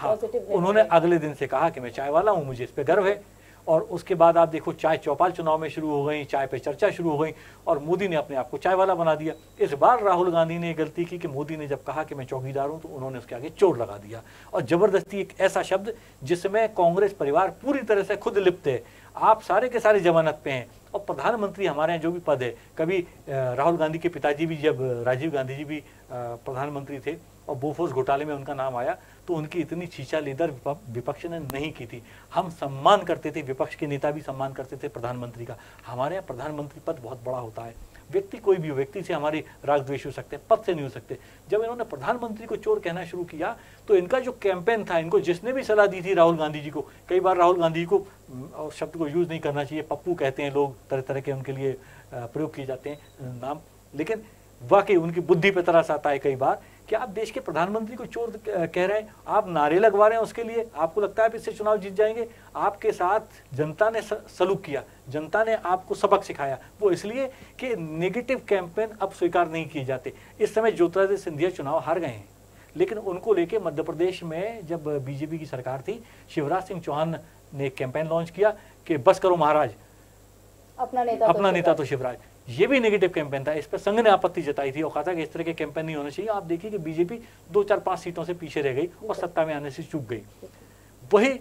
हाँ, उन्होंने अगले दिन से कहा कि मैं चाय वाला हूँ मुझे इस पे गर्व है। और उसके बाद आप देखो चाय चौपाल चुनाव में शुरू हो गई चाय पे चर्चा शुरू हो गई और मोदी ने अपने आप को चाय वाला बना दिया। इस बार राहुल गांधी ने गलती की कि मोदी ने जब कहा कि मैं चौकीदार हूँ तो उन्होंने उसके आगे चोर लगा दिया। और ज़बरदस्ती एक ऐसा शब्द जिसमें कांग्रेस परिवार पूरी तरह से खुद लिप्त है। आप सारे के सारे जमानत पे हैं। और प्रधानमंत्री हमारे यहाँ जो भी पद है, कभी राहुल गांधी के पिताजी भी, जब राजीव गांधी जी भी प्रधानमंत्री थे और बोफोर्स घोटाले में उनका नाम आया तो उनकी इतनी छीछा लीदर विपक्ष ने नहीं की थी। हम सम्मान करते थे, विपक्ष के नेता भी सम्मान करते थे प्रधानमंत्री का। हमारे यहाँ प्रधानमंत्री पद बहुत बड़ा होता है। व्यक्ति, कोई भी हो व्यक्ति से हमारे राग द्वेष हो सकते हैं, पद से नहीं हो सकते। जब इन्होंने प्रधानमंत्री को चोर कहना शुरू किया तो इनका जो कैंपेन था, इनको जिसने भी सलाह दी थी राहुल गांधी जी को, कई बार राहुल गांधी जी को शब्द को यूज़ नहीं करना चाहिए, पप्पू कहते हैं लोग तरह तरह के उनके लिए प्रयोग किए जाते हैं, नाम। लेकिन वाकई उनकी बुद्धि पर तरस आता है कई बार। कि आप देश के प्रधानमंत्री को चोर कह रहे हैं? आप नारे लगवा रहे हैं उसके लिए? आपको लगता है आप इससे चुनाव जीत जाएँगे? आपके साथ जनता ने सलूक किया। जनता ने आपको सबक सिखाया। वो इसलिए कि नेगेटिव कैंपेन अब स्वीकार नहीं किए जाते। इस समय ज्योतिरादित्य सिंधिया चुनाव हार गए हैं। लेकिन उनको लेके मध्य प्रदेश में जब बीजेपी की सरकार थी शिवराज सिंह चौहान ने कैंपेन लॉन्च किया कि बस करो महाराज। अपना नेता अपना तो अपना नेता तो शिवराज। ये भी नेगेटिव कैंपेन था, इस पर संघ ने आपत्ति जताई थी और कहा था कि इस तरह के कैंपेन नहीं होने चाहिए। आप देखिए कि बीजेपी दो चार पाँच सीटों से पीछे रह गई और सत्ता में आने से चूक गई। वही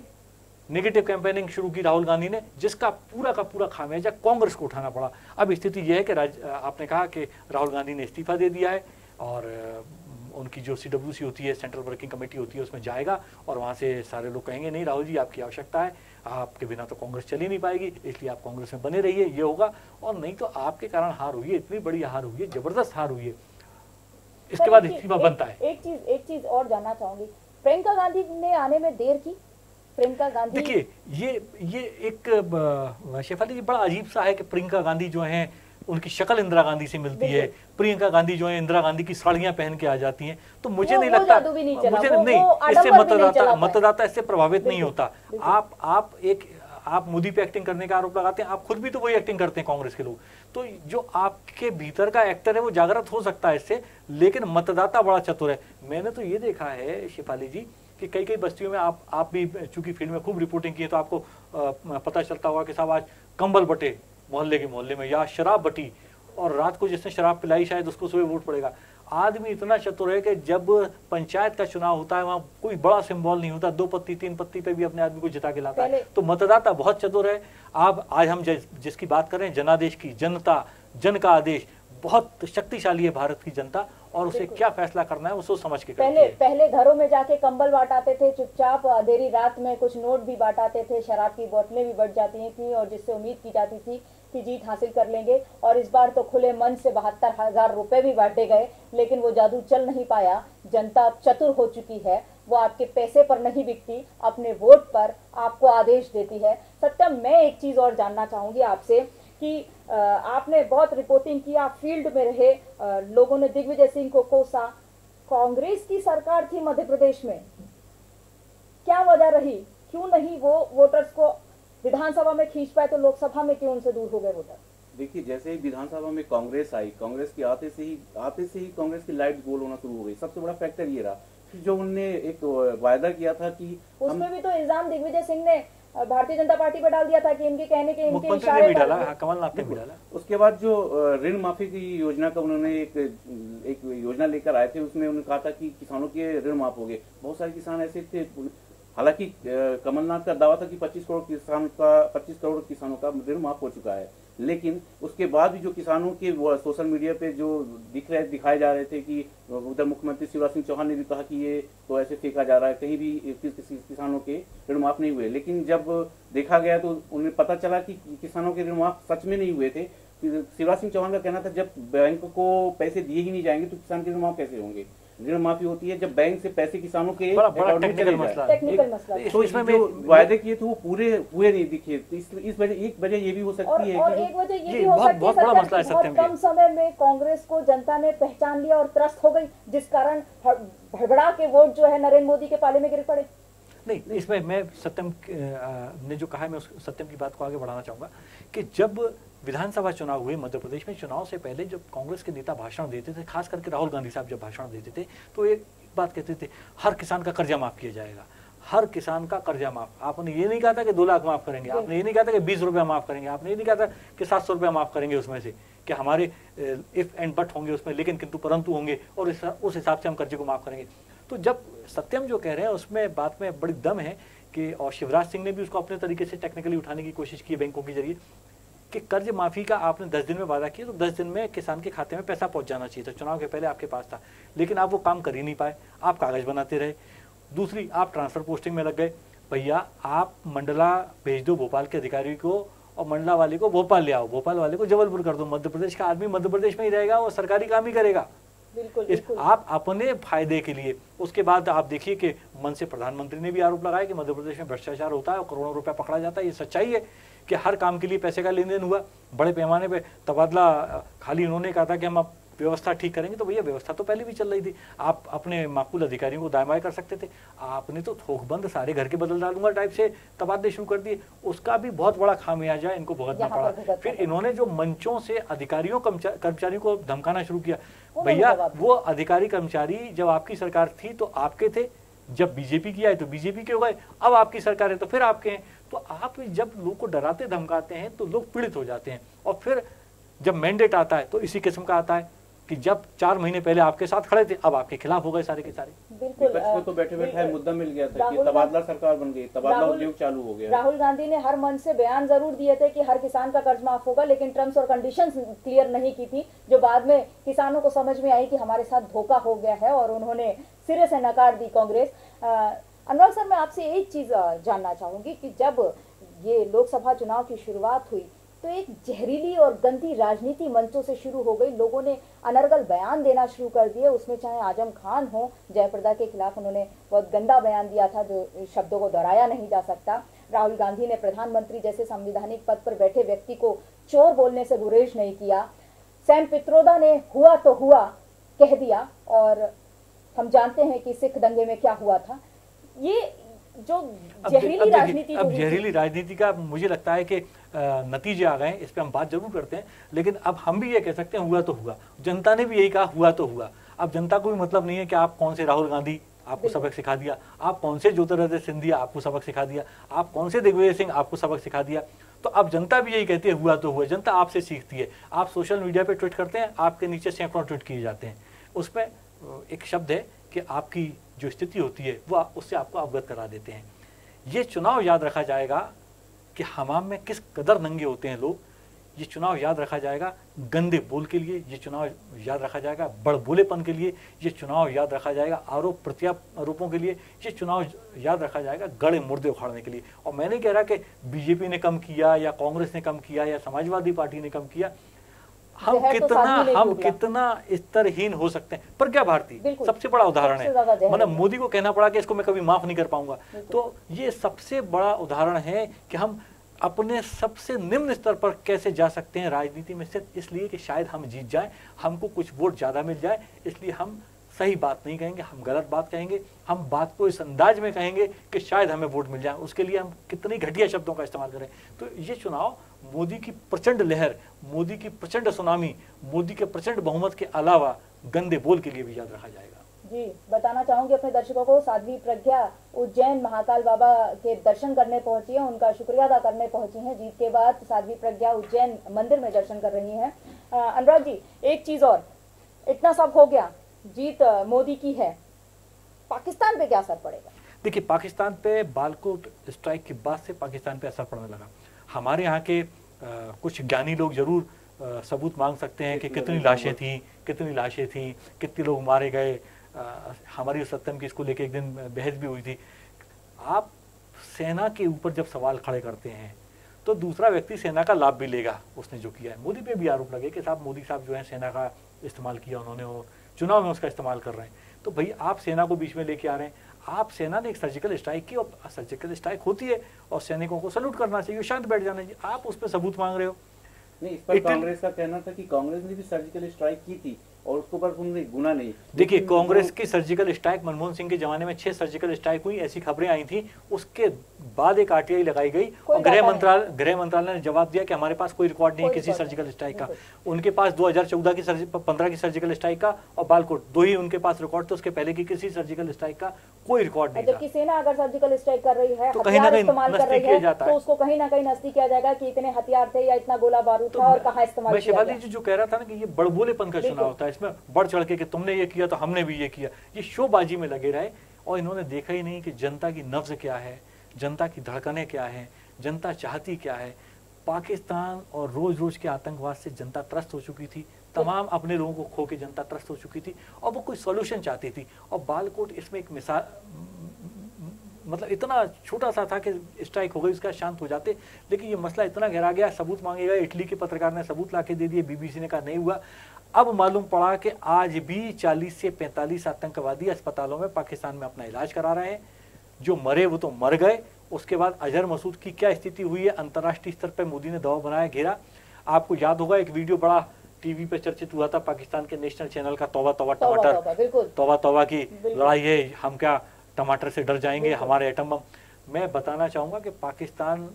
नेगेटिव कैंपेनिंग शुरू की राहुल गांधी ने, जिसका पूरा का पूरा खामियाजा कांग्रेस को उठाना पड़ा। अब स्थिति यह है कि आपने कहा कि राहुल गांधी ने इस्तीफा दे दिया है और उनकी जो सी होती है सेंट्रल वर्किंग कमेटी होती है, उसमें जाएगा और वहाँ से सारे लोग कहेंगे, नहीं राहुल जी, आपकी आवश्यकता है। आपके बिना तो कांग्रेस चल ही नहीं पाएगी इसलिए आप कांग्रेस में बने रहिए ये होगा। और नहीं तो आपके कारण हार हुई है इतनी बड़ी हार हुई है ज़बरदस्त हार हुई है। इसके बाद इस्तीफा बनता है। एक चीज़ एक चीज़ और जानना चाहूँगी। प्रियंका गांधी ने आने में देर की? प्रियंका गांधी देखिए ये ये एक शेफाली जी बड़ा अजीब सा है कि प्रियंका गांधी जो है उनकी शक्ल इंदिरा गांधी से मिलती है। प्रियंका गांधी जो है इंदिरा गांधी की साड़ियाँ पहन के आ जाती हैं। तो मुझे नहीं लगता नहीं मुझे वो, नहीं इससे मतदाता मतदाता इससे प्रभावित नहीं होता। आप आप एक आप मोदी पे एक्टिंग करने का आरोप लगाते हैं आप खुद भी तो वही एक्टिंग करते हैं कांग्रेस के लोग। तो जो आपके भीतर का एक्टर है वो जागृत हो सकता है इससे लेकिन मतदाता बड़ा चतुर है। मैंने तो ये देखा है शिफाली जी कि कई कई बस्तियों में आप आप भी चूँकि फ़ील्ड में खूब रिपोर्टिंग की है तो आपको पता चलता होगा कि साहब आज कंबल बटे मोहल्ले के मोहल्ले में या शराब बटी और रात को जिसने शराब पिलाई शायद उसको सुबह वोट पड़ेगा। आदमी इतना चतुर है कि जब पंचायत का चुनाव होता है वहाँ कोई बड़ा सिंबल नहीं होता दो पत्ती तीन पत्ती पे भी अपने आदमी को जिता के लाता है। तो मतदाता बहुत चतुर है। आप आज हम जिसकी बात करें जनादेश की जनता जन का आदेश बहुत शक्तिशाली है भारत की जनता और उसे क्या फैसला करना है उसको समझ के पहले पहले घरों में जाके कंबल बांटाते थे चुपचाप देरी रात में कुछ नोट भी बांटाते थे शराब की बोतलें भी बढ़ जाती थी और जिससे उम्मीद की जाती थी की जीत हासिल कर लेंगे और इस बार तो खुले मन से बहत्तर हज़ार रुपए भी बांटे गए, लेकिन वो जादू चल नहीं पाया। जनता अब चतुर हो चुकी है। वो आपके पैसे पर नहीं बिकती, अपने वोट पर आपको आदेश देती है। सत्यम, मैं एक चीज़ और जानना चाहूँगी आपसे कि आपने बहुत रिपोर्टिंग की आप फ़ील्ड में रहे लोगों ने दिग्विजय सिंह को कोसा। कांग्रेस की सरकार थी मध्य प्रदेश में। क्या वजह रही? क्यों नहीं वो वोटर्स को विधानसभा में खींच पाए तो लोकसभा में क्यों उनसे दूर हो गए वोटर देखिए जैसे ही विधानसभा में कांग्रेस आई कांग्रेस की आते से ही आते से ही कांग्रेस की लाइट गोल होना शुरू हो गई। सबसे बड़ा फैक्टर ये रहा। जो उनने एक वायदा किया था कि उसमें भी तो इल्ज़ाम दिग्विजय सिंह ने भारतीय जनता पार्टी पर डाल दिया था कि इनके कहने के इनके इशारे पर। डाला, हाँ, कमलनाथ ने भी डाला। उसके बाद जो ऋण माफ़ी की योजना का उन्होंने एक एक योजना लेकर आए थे उसमें उन्होंने कहा था कि किसानों के ऋण माफ़ हो गए। बहुत सारे किसान ऐसे थे हालाँकि कमलनाथ का दावा था कि 25 करोड़ किसान का 25 करोड़ किसानों का ऋण माफ़ हो चुका है। लेकिन उसके बाद भी जो किसानों के सोशल मीडिया पे जो दिख रहे दिखाए जा रहे थे कि उधर मुख्यमंत्री शिवराज सिंह चौहान ने भी कहा कि ये तो ऐसे फेंका जा रहा है कहीं भी किस, किस, किसानों के ऋण माफ़ नहीं हुए। लेकिन जब देखा गया तो उन्हें पता चला कि किसानों के ऋण माफ़ सच में नहीं हुए थे। शिवराज सिंह चौहान का कहना था जब बैंक को पैसे दिए ही नहीं जाएँगे तो किसान के ऋण माफ़ कैसे होंगे? ऋण माफ़ी होती है जब बैंक से पैसे किसानों के बड़ा बड़ा टेक्निकल मसला टेक्निकल मसला तो इसमें जो वायदे किए थे वो पूरे हुए नहीं दिखे। तो इस, इस वजह एक वजह ये भी हो सकती है और एक वजह ये ये भी हो सकती बहुत बड़ा सत्यम, मसला है सत्यम कम समय में कांग्रेस को जनता ने पहचान लिया और त्रस्त हो गई जिस कारण भड़बड़ा के वोट जो है नरेंद्र मोदी के पाले में गिर पड़े। नहीं इसमें मैं सत्यम ने जो कहा है मैं उस सत्यम की बात को आगे बढ़ाना चाहूँगा कि जब विधानसभा चुनाव हुए मध्य प्रदेश में चुनाव से पहले जब कांग्रेस के नेता भाषण देते थे खास करके राहुल गांधी साहब जब भाषण देते थे तो एक बात कहते थे हर किसान का कर्जा माफ़ किया जाएगा। हर किसान का कर्जा माफ़। आपने ये नहीं कहा था कि दो लाख माफ़ करेंगे आपने ये नहीं कहा था कि बीस रुपया माफ़ करेंगे आपने ये नहीं कहा था कि सात सौ रुपया माफ़ करेंगे उसमें से कि हमारे इफ़ एंड बट होंगे उसमें लेकिन किंतु परंतु होंगे और इस, उस हिसाब से हम कर्जे को माफ़ करेंगे। तो जब सत्यम जो कह रहे हैं उसमें बात में बड़ी दम है कि और शिवराज सिंह ने भी उसको अपने तरीके से टेक्निकली उठाने की कोशिश की बैंकों के ज़रिए कि कर्ज माफ़ी का आपने दस दिन में वादा किया तो दस दिन में किसान के खाते में पैसा पहुँच जाना चाहिए था। चुनाव के पहले आपके पास था लेकिन आप वो काम कर ही नहीं पाए। आप कागज़ बनाते रहे। दूसरी आप ट्रांसफ़र पोस्टिंग में लग गए। भैया आप मंडला भेज दो भोपाल के अधिकारी को और मंडला वाले को भोपाल ले आओ। भोपाल वाले को जबलपुर कर दो। मध्य प्रदेश का आदमी मध्य प्रदेश में ही रहेगा वो सरकारी काम ही करेगा। बिल्कुल बिल्कुल। आप अपने फ़ायदे के लिए। उसके बाद आप देखिए कि मन से प्रधानमंत्री ने भी आरोप लगाया कि मध्य प्रदेश में भ्रष्टाचार होता है और करोड़ों रुपया पकड़ा जाता है। ये सच्चाई है। कि हर काम के लिए पैसे का लेन देन हुआ बड़े पैमाने पर तबादला खाली उन्होंने कहा था कि हम अब व्यवस्था ठीक करेंगे तो भैया व्यवस्था तो पहले भी चल रही थी। आप अपने माकूल अधिकारियों को दायमाए कर सकते थे। आपने तो थोकबंद सारे घर के बदल डालूँगा टाइप से तबादले शुरू कर दिए। उसका भी बहुत बड़ा खामियाजा इनको भुगतना पड़ा। फिर इन्होंने जो मंचों से अधिकारियों कर्मचारियों को धमकाना शुरू किया। भैया वो अधिकारी कर्मचारी जब आपकी सरकार थी तो आपके थे। जब बीजेपी की आई तो बीजेपी के हो गए। अब आपकी सरकार है तो फिर आपके हैं। तो आप जब लोग को डराते धमकाते हैं तो लोग पीड़ित हो जाते हैं। और फिर जब मैंडेट आता है तो इसी किस्म का आता है कि जब चार महीने पहले आपके साथ खड़े थे अब आपके खिलाफ हो गए सारे के सारे। बिल्कुल विपक्ष को तो बैठे बैठे बिल्कुल। मुद्दा मिल गया था कि राहुल तबादला सरकार बन गई तबादला उद्योग चालू हो गया। राहुल गांधी ने हर मंच से बयान ज़रूर दिए थे कि हर किसान का कर्ज माफ़ होगा लेकिन टर्म्स और कंडीशंस क्लियर नहीं की थी जो बाद में किसानों को समझ में आई कि हमारे साथ धोखा हो गया है और उन्होंने सिरे से नकार दी कांग्रेस। अनुराग सर, मैं आपसे एक चीज़ जानना चाहूँगी कि जब ये लोकसभा चुनाव की शुरुआत हुई तो एक जहरीली और गंदी राजनीति मंचों से शुरू हो गई। लोगों ने अनर्गल बयान देना शुरू कर दिए। उसमें चाहे आज़म खान हो, जयप्रदा के खिलाफ उन्होंने बहुत गंदा बयान दिया था, जो शब्दों को दोहराया नहीं जा सकता। राहुल गांधी ने प्रधानमंत्री जैसे संविधानिक पद पर बैठे व्यक्ति को चोर बोलने से गुरेज नहीं किया। सैम पित्रोदा ने हुआ तो हुआ कह दिया, और हम जानते हैं कि सिख दंगे में क्या हुआ था। ये जो जहरीली राजनीति अब जहरीली राजनीति का मुझे लगता है कि नतीजे आ गए हैं, इस पे हम बात ज़रूर करते हैं लेकिन अब हम भी ये कह सकते हैं हुआ तो हुआ। जनता ने भी यही कहा हुआ तो हुआ। अब जनता को भी मतलब नहीं है कि आप कौन से राहुल गांधी आपको सबक सिखा दिया आप कौन से ज्योतिरादित्य सिंधिया आपको सबक सिखा दिया आप कौन से दिग्विजय सिंह आपको सबक सिखा दिया। तो अब जनता भी यही कहती है हुआ तो हुआ जनता आपसे सीखती है। आप सोशल मीडिया पे ट्वीट करते हैं आपके नीचे सैकड़ों ट्वीट किए जाते हैं। उसमें एक शब्द है कि आपकी जो स्थिति होती है, वो उससे आपको अवगत करा देते हैं। ये चुनाव याद रखा जाएगा कि हमाम में किस कदर नंगे होते हैं लोग। ये चुनाव याद रखा जाएगा गंदे बोल के लिए, ये चुनाव याद रखा जाएगा बड़बोलेपन के लिए, ये चुनाव याद रखा जाएगा आरोप प्रत्यारोपों के लिए, ये चुनाव याद रखा जाएगा गड़े मुर्दे उखाड़ने के लिए। और मैं नहीं कह रहा कि बीजेपी ने कम किया या कांग्रेस ने कम किया या समाजवादी पार्टी ने कम किया हम तो कितना हम कितना स्तरहीन हो सकते हैं। प्रज्ञा भारती बिल्कुल। सबसे बड़ा उदाहरण है। मतलब मोदी को कहना पड़ा कि इसको मैं कभी माफ़ नहीं कर पाऊँगा। तो ये सबसे बड़ा उदाहरण है कि हम अपने सबसे निम्न स्तर पर कैसे जा सकते हैं राजनीति में सिर्फ़ इसलिए कि शायद हम जीत जाएँ हमको कुछ वोट ज़्यादा मिल जाए इसलिए हम सही बात नहीं कहेंगे हम गलत बात कहेंगे हम बात को इस अंदाज में कहेंगे कि शायद हमें वोट मिल जाए। उसके लिए हम कितनी घटिया शब्दों का इस्तेमाल करें। तो ये चुनाव मोदी की प्रचंड लहर मोदी की प्रचंड सुनामी मोदी के प्रचंड बहुमत के अलावा गंदे बोल के लिए भी याद रखा जाएगा। जी बताना चाहूँगी अपने दर्शकों को साध्वी प्रज्ञा उज्जैन महाकाल बाबा के दर्शन करने पहुँची है उनका शुक्रिया अदा करने पहुँची हैं। जीत के बाद साध्वी प्रज्ञा उज्जैन मंदिर में दर्शन कर रही हैं। अनुराग जी एक चीज़ और इतना सब हो गया जीत मोदी की है पाकिस्तान पे क्या असर पड़ेगा? देखिए पाकिस्तान पे बालकोट स्ट्राइक के बाद से पाकिस्तान पे असर पड़ने लगा। हमारे यहाँ के कुछ ज्ञानी लोग ज़रूर आ, सबूत मांग सकते हैं कि कितनी लाशें थी कितनी लाशें थी कितने लोग मारे गए हमारी उस सत्यम की इसको लेके एक दिन बहस भी हुई थी। आप सेना के ऊपर जब सवाल खड़े करते हैं तो दूसरा व्यक्ति सेना का लाभ भी लेगा उसने जो किया है। मोदी पे भी आरोप लगे कि साहब मोदी साहब जो है सेना का इस्तेमाल किया उन्होंने और चुनाव में उसका इस्तेमाल कर रहे हैं। तो भाई आप सेना को बीच में लेके आ रहे हैं आप सेना ने एक सर्जिकल स्ट्राइक की और सर्जिकल स्ट्राइक होती है और सैनिकों को सल्यूट करना चाहिए शांत बैठ जाना चाहिए। आप उस पर सबूत मांग रहे हो। नहीं इस पर कांग्रेस का कहना था कि कांग्रेस ने भी सर्जिकल स्ट्राइक की थी। और उसके ऊपर तुमने गुना नहीं। देखिए कांग्रेस की सर्जिकल स्ट्राइक मनमोहन सिंह के जमाने में छह सर्जिकल स्ट्राइक हुई ऐसी खबरें आई थी। उसके बाद एक आरटीआई लगाई गई। और गृह मंत्रालय गृह मंत्रालय ने जवाब दिया कि हमारे पास कोई रिकॉर्ड नहीं है किसी सर्जिकल स्ट्राइक का। उनके पास 2014 की पंद्रह की सर्जिकल स्ट्राइक का और बालकोट दो ही उनके पास रिकॉर्ड थे। उसके पहले की किसी सर्जिकल स्ट्राइक का कोई रिकॉर्ड नहीं जबकि सेना अगर सर्जिकल स्ट्राइक कर रही है तो कहीं ना कहीं कर रही है तो उसको कहीं ना कहीं नस्ती किया जाएगा कि इतने हथियार थे या इतना गोला बारूद था और कहाँ इस्तेमाल शिवाली जी जो कह रहा था ना कि ये बड़बोलेपन का चुनाव होता है इसमें बढ़ चढ़ के कि तुमने ये किया तो हमने भी ये किया। ये शोबाजी में लगे रहे और इन्होंने देखा ही नहीं कि जनता की नफ्ज क्या है, जनता की धड़कने क्या है, जनता चाहती क्या है। पाकिस्तान और रोज रोज के आतंकवाद से जनता त्रस्त हो चुकी थी। तमाम अपने लोगों को खो के जनता त्रस्त हो चुकी थी और वो कोई सॉल्यूशन चाहती थी। और बालकोट इसमें एक मिसाल मतलब इतना छोटा सा था कि स्ट्राइक हो गई, उसका शांत हो जाते। लेकिन ये मसला इतना गहरा गया, सबूत मांगे गए। इटली के पत्रकार ने सबूत ला दे दिए। बीबीसी ने कहा, नहीं हुआ। अब मालूम पड़ा कि आज भी 40 से 45 आतंकवादी अस्पतालों में पाकिस्तान में अपना इलाज करा रहे हैं। जो मरे वो तो मर गए। उसके बाद अजहर मसूद की क्या स्थिति हुई है? अंतर्राष्ट्रीय स्तर पर मोदी ने दबाव बनाया घेरा। आपको याद होगा एक वीडियो बड़ा टीवी पे चर्चित हुआ था पाकिस्तान के नेशनल चैनल का तोबा तोबा टमाटर। तोबा तोबा की लड़ाई है हम क्या टमाटर से डर जाएँगे हमारे एटम बम। मैं बताना चाहूँगा कि पाकिस्तान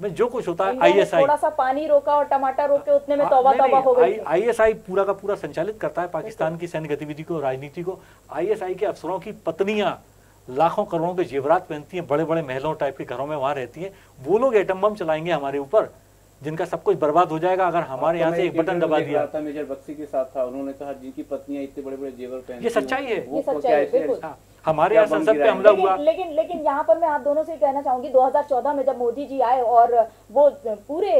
में जो कुछ होता है आईएसआई थोड़ा सा पानी रोका और टमाटर रोके उतने में तौबा तौबा हो गई। आईएसआई पूरा का पूरा संचालित करता है पाकिस्तान की सैन्य गतिविधि को राजनीति को। आईएसआई के अफसरों की पत्नियाँ लाखों करोड़ों के जेवरात पहनती हैं बड़े बड़े महलों टाइप के घरों में वहाँ रहती हैं। वो लोग एटम बम चलाएँगे हमारे ऊपर जिनका सब कुछ बर्बाद हो जाएगा अगर हमारे यहाँ से एक बटन दबा दिया। था मेजर बक्सी के साथ था उन्होंने कहा जिनकी पत्नियाँ इतने बड़े बड़े जेवर पहनती ये सच्चाई है। वो सच्चाई है हमारे यहाँ संसद पे हमला हुआ। लेकिन लेकिन यहाँ पर मैं आप दोनों से कहना चाहूँगी 2014 में जब मोदी जी आए और वो पूरे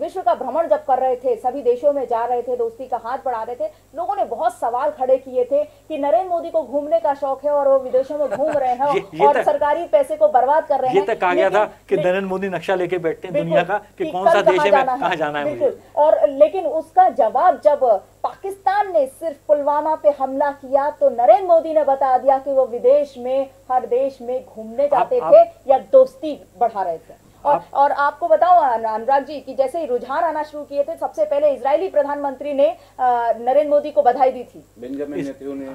विश्व का भ्रमण जब कर रहे थे सभी देशों में जा रहे थे दोस्ती का हाथ बढ़ा रहे थे लोगों ने बहुत सवाल खड़े किए थे कि नरेंद्र मोदी को घूमने का शौक है और वो विदेशों में घूम रहे हैं ये, ये और सरकारी पैसे को बर्बाद कर रहे हैं। ये तक कहा गया था कि नरेंद्र मोदी नक्शा लेके बैठते हैं दुनिया का कि कौन सा देश है कहाँ जाना है। और लेकिन उसका जवाब जब पाकिस्तान ने सिर्फ़ पुलवामा पे हमला किया तो नरेंद्र मोदी ने बता दिया कि वो विदेश में हर देश में घूमने जाते आप, थे आप, या दोस्ती बढ़ा रहे थे। और आप, और आपको बताओ अनुराग जी कि जैसे ही रुझान आना शुरू किए थे सबसे पहले इजरायली प्रधानमंत्री ने नरेंद्र मोदी को बधाई दी थी।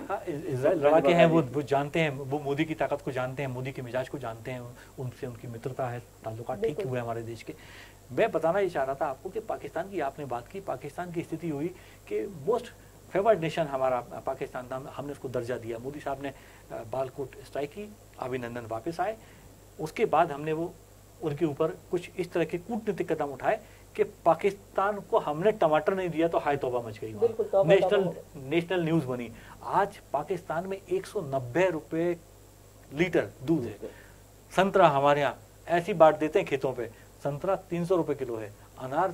हाँ, लड़ाके हैं वो वो जानते हैं वो मोदी की ताकत को जानते हैं मोदी के मिजाज को जानते हैं उनसे उनकी मित्रता है ताल्लुकात ठीक हुए हमारे देश के। मैं बताना ही चाह रहा था आपको कि पाकिस्तान की आपने बात की पाकिस्तान की स्थिति हुई कि मोस्ट फेवर्ड नेशन हमारा पाकिस्तान था हमने उसको दर्जा दिया। मोदी साहब ने बालकोट स्ट्राइक की अभिनंदन वापस आए। उसके बाद हमने वो उनके ऊपर कुछ इस तरह के कूटनीतिक कदम उठाए कि पाकिस्तान को हमने टमाटर नहीं दिया तो हाय तोबा मच गई नेशनल नेशनल न्यूज़ बनी। आज पाकिस्तान में एक सौ लीटर दूध है। संतरा हमारे यहाँ ऐसी बांट देते हैं खेतों पे। संतरा तीन सौ रुपए किलो है अनार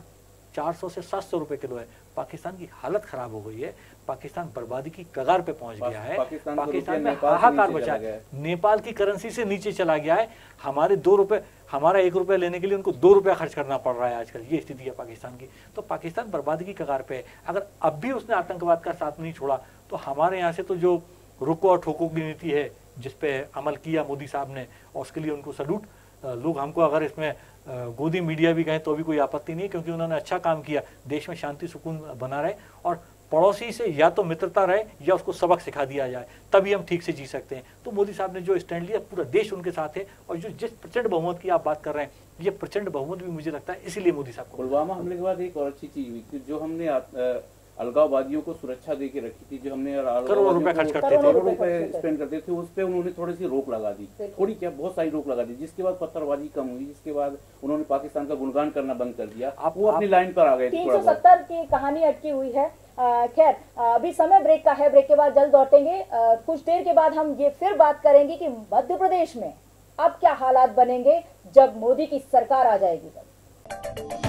चार सौ से सात सौ रुपए किलो है। पाकिस्तान की हालत खराब हो गई है। पाकिस्तान बर्बादी की कगार पे पहुँच गया है। पाकिस्तान में हाहाकार बचा है। नेपाल की करेंसी से नीचे चला गया है। हमारे दो रुपए हमारा एक रुपया लेने के लिए उनको दो रुपया खर्च करना पड़ रहा है आजकल। ये स्थिति है पाकिस्तान की। तो पाकिस्तान बर्बादी की कगार पे है। अगर अब भी उसने आतंकवाद का साथ नहीं छोड़ा तो हमारे यहाँ से तो जो रुको और ठोको की नीति है जिसपे अमल किया मोदी साहब ने और उसके लिए उनको सल्यूट लोग हमको अगर इसमें गोदी मीडिया भी कहें तो भी कोई आपत्ति नहीं क्योंकि उन्होंने अच्छा काम किया। देश में शांति सुकून बना रहे और पड़ोसी से या तो मित्रता रहे या उसको सबक सिखा दिया जाए, तभी हम ठीक से जी सकते हैं। तो मोदी साहब ने जो स्टैंड लिया, पूरा देश उनके साथ है और जो जिस प्रचंड बहुमत की आप बात कर रहे हैं, ये प्रचंड बहुमत भी मुझे लगता है, इसीलिए मोदी साहब पुलवामा हमले के बाद एक और अच्छी चीज़ हुई जो हमने अलगाववादियों को सुरक्षा दे के रखी थी जो हमने करोड़ों रुपए खर्च करते थे। करोड़ों रुपए स्पेंड करते थे उस पर उन्होंने थोड़ी सी रोक लगा दी। थोड़ी क्या बहुत सारी रोक लगा दी जिसके बाद पत्थरबाजी कम हुई जिसके बाद उन्होंने पाकिस्तान का गुणगान करना बंद कर दिया। आप वो अपनी लाइन पर आ गए तीन सौ सत्तर की कहानी अटकी हुई है। खैर अभी समय ब्रेक का है ब्रेक के बाद जल्द लौटेंगे। कुछ देर के बाद हम ये फिर बात करेंगे कि मध्य प्रदेश में अब क्या हालात बनेंगे जब मोदी की सरकार आ जाएगी।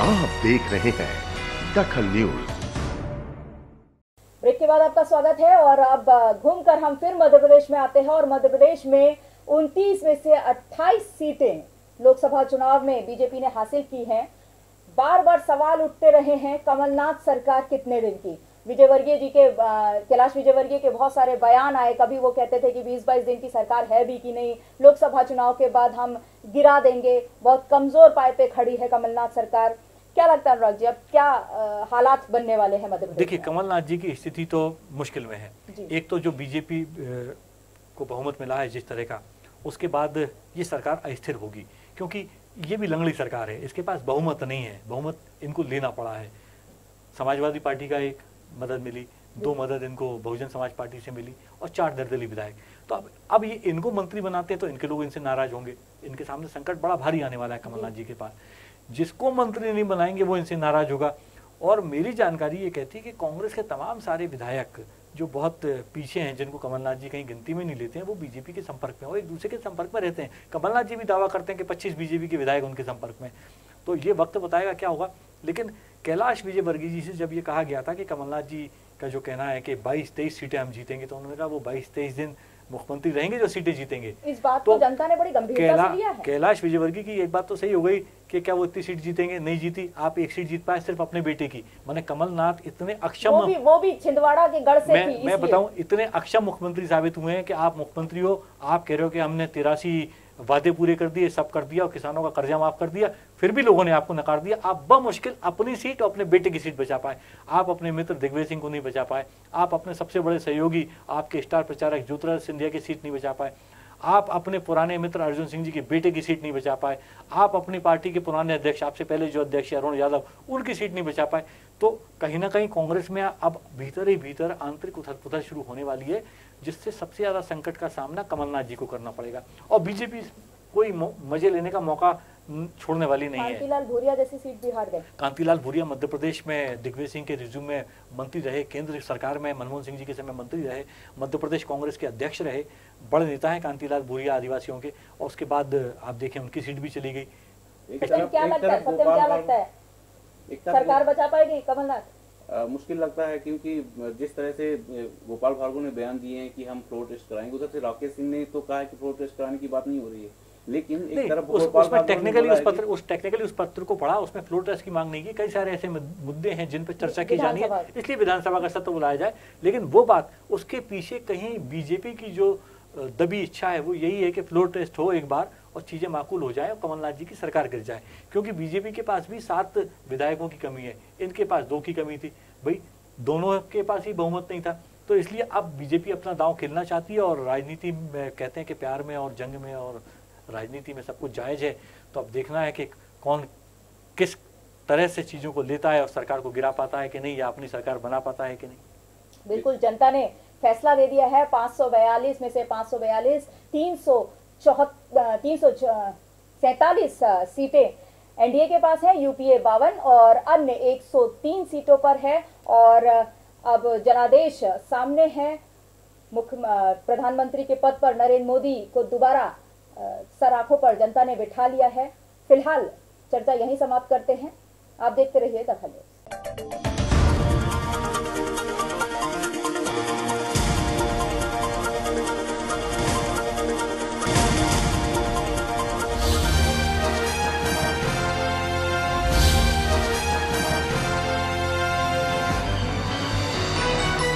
आप देख रहे हैं दखल न्यूज़। ब्रेक के बाद आपका स्वागत है और अब घूमकर हम फिर मध्य प्रदेश में आते हैं और मध्य प्रदेश में 29 में से 28 सीटें लोकसभा चुनाव में बीजेपी ने हासिल की हैं। बार बार सवाल उठते रहे हैं, कमलनाथ सरकार कितने दिन की? विजयवर्गीय जी के कैलाश विजयवर्गीय के बहुत सारे बयान आए, कभी वो कहते थे कि 20-22 दिन की सरकार है भी कि नहीं, लोकसभा चुनाव के बाद हम गिरा देंगे, बहुत कमज़ोर पाए पे खड़ी है कमलनाथ सरकार। क्या लगता है अनुराग जी अब क्या हालात बनने वाले हैं मध्य प्रदेश देखिए कमलनाथ जी की स्थिति तो मुश्किल में है। एक तो जो बीजेपी को बहुमत मिला है जिस तरह का उसके बाद ये सरकार अस्थिर होगी क्योंकि ये भी लंगड़ी सरकार है इसके पास बहुमत नहीं है। बहुमत इनको लेना पड़ा है। समाजवादी पार्टी का एक मदद मिली दो मदद इनको बहुजन समाज पार्टी से मिली और चार निर्दलीय विधायक। तो अब अब ये इनको मंत्री बनाते हैं तो इनके लोग इनसे नाराज़ होंगे। इनके सामने संकट बड़ा भारी आने वाला है कमलनाथ जी के पास। जिसको मंत्री नहीं बनाएँगे वो इनसे नाराज़ होगा। और मेरी जानकारी ये कहती है कि कांग्रेस के तमाम सारे विधायक जो बहुत पीछे हैं जिनको कमलनाथ जी कहीं गिनती में नहीं लेते हैं वो बीजेपी के संपर्क में और एक दूसरे के संपर्क में रहते हैं। कमलनाथ जी भी दावा करते हैं कि 25 बीजेपी के विधायक उनके संपर्क में। तो ये वक्त बताएगा क्या होगा। लेकिन कैलाश विजयवर्गीय जी से जब ये कहा गया था कि कमलनाथ जी का जो कहना है कि 22 23 सीटें हम जीतेंगे तो उन्होंने कहा वो 22 23 दिन मुख्यमंत्री रहेंगे जो सीटें जीतेंगे। इस बात तो को जनता ने बड़ी गंभीरता कैला, से लिया है। कैलाश विजयवर्गीय की एक बात तो सही हो गई। कि क्या वो इतनी सीट जीतेंगे? नहीं जीती। आप एक सीट जीत पाए सिर्फ़ अपने बेटे की। मैंने कमलनाथ इतने अक्षम वो भी वो भी छिंदवाड़ा के गढ़ से मैं थी मैं बताऊँ इतने अक्षम मुख्यमंत्री साबित हुए हैं कि आप मुख्यमंत्री हो आप कह रहे हो कि हमने तिरासी वादे पूरे कर दिए सब कर दिया और किसानों का कर्जा माफ़ कर दिया फिर भी लोगों ने आपको नकार दिया। आप बमुश्किल अपनी सीट और अपने बेटे की सीट बचा पाए। आप अपने मित्र दिग्विजय सिंह को नहीं बचा पाए। आप अपने सबसे बड़े सहयोगी आपके स्टार प्रचारक ज्योतिराज सिंधिया की सीट नहीं बचा पाए। आप अपने पुराने मित्र अर्जुन सिंह जी के बेटे की सीट नहीं बचा पाए। आप अपनी पार्टी के पुराने अध्यक्ष, आपसे पहले जो अध्यक्ष अरुण यादव, उनकी सीट नहीं बचा पाए। तो कहीं ना कहीं कांग्रेस में अब भीतर ही भीतर आंतरिक उथल पुथल शुरू होने वाली है, जिससे सबसे ज़्यादा संकट का सामना कमलनाथ जी को करना पड़ेगा। और बीजेपी कोई मज़े लेने का मौका छोड़ने वाली नहीं है। कांतिलाल भूरिया जैसी सीट भी हार गए। कांतिलाल भूरिया मध्य प्रदेश में दिग्विजय सिंह के रिज्यूम में मंत्री रहे केंद्र सरकार में मनमोहन सिंह जी के समय मंत्री रहे मध्य प्रदेश कांग्रेस के अध्यक्ष रहे बड़े नेता हैं कांतिलाल भूरिया आदिवासियों के और उसके बाद आप देखें उनकी सीट भी चली गई। क्या लगता है? क्या लगता है? सरकार बचा पाएगी कमलनाथ? मुश्किल लगता है क्योंकि जिस तरह से गोपाल भार्गव ने बयान दिए हैं कि हम फ्लोर टेस्ट कराएँगे उधर से राकेश सिंह ने तो कहा है कि फ्लोर टेस्ट कराने की बात नहीं हो रही है। लेकिन एक तरफ़ उस, गोपाल उसमें टेक्निकली उस पत्र उस टेक्निकली उस पत्र को पढ़ा उसमें फ्लोर टेस्ट की मांग नहीं की कई सारे ऐसे मुद्दे हैं जिन पर चर्चा की जानी है। इसलिए विधानसभा का सत्र बुलाया जाए। लेकिन वो बात उसके पीछे कहीं बीजेपी की जो दबी इच्छा है वो यही है कि फ्लोर टेस्ट हो एक बार और चीज़ें माकूल हो जाए और कमलनाथ जी की सरकार गिर जाए। क्योंकि बीजेपी के पास भी सात विधायकों की कमी है। इनके पास दो की कमी थी। भाई दोनों के पास ही बहुमत नहीं था। तो इसलिए अब बीजेपी अपना दांव खेलना चाहती है और राजनीति में कहते हैं कि प्यार में और जंग में और राजनीति में सब कुछ जायज़ है तो अब देखना है कि कौन किस तरह से चीज़ों को लेता है और सरकार को गिरा पाता है कि नहीं, या अपनी सरकार बना पाता है कि नहीं। बिल्कुल, जनता ने फैसला दे दिया है 542 में से 542 तीन सौ तीन सौ सैतालीस सीटें एनडीए के पास है, यूपीए बावन, और अन्य 103 सीटों पर है, और अब जनादेश सामने है, मुख्य प्रधानमंत्री के पद पर नरेंद्र मोदी को दोबारा सराखों पर जनता ने बिठा लिया है। फ़िलहाल चर्चा यहीं समाप्त करते हैं। आप देखते रहिए दखल न्यूज़।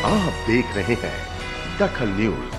आप देख रहे हैं दखल न्यूज़।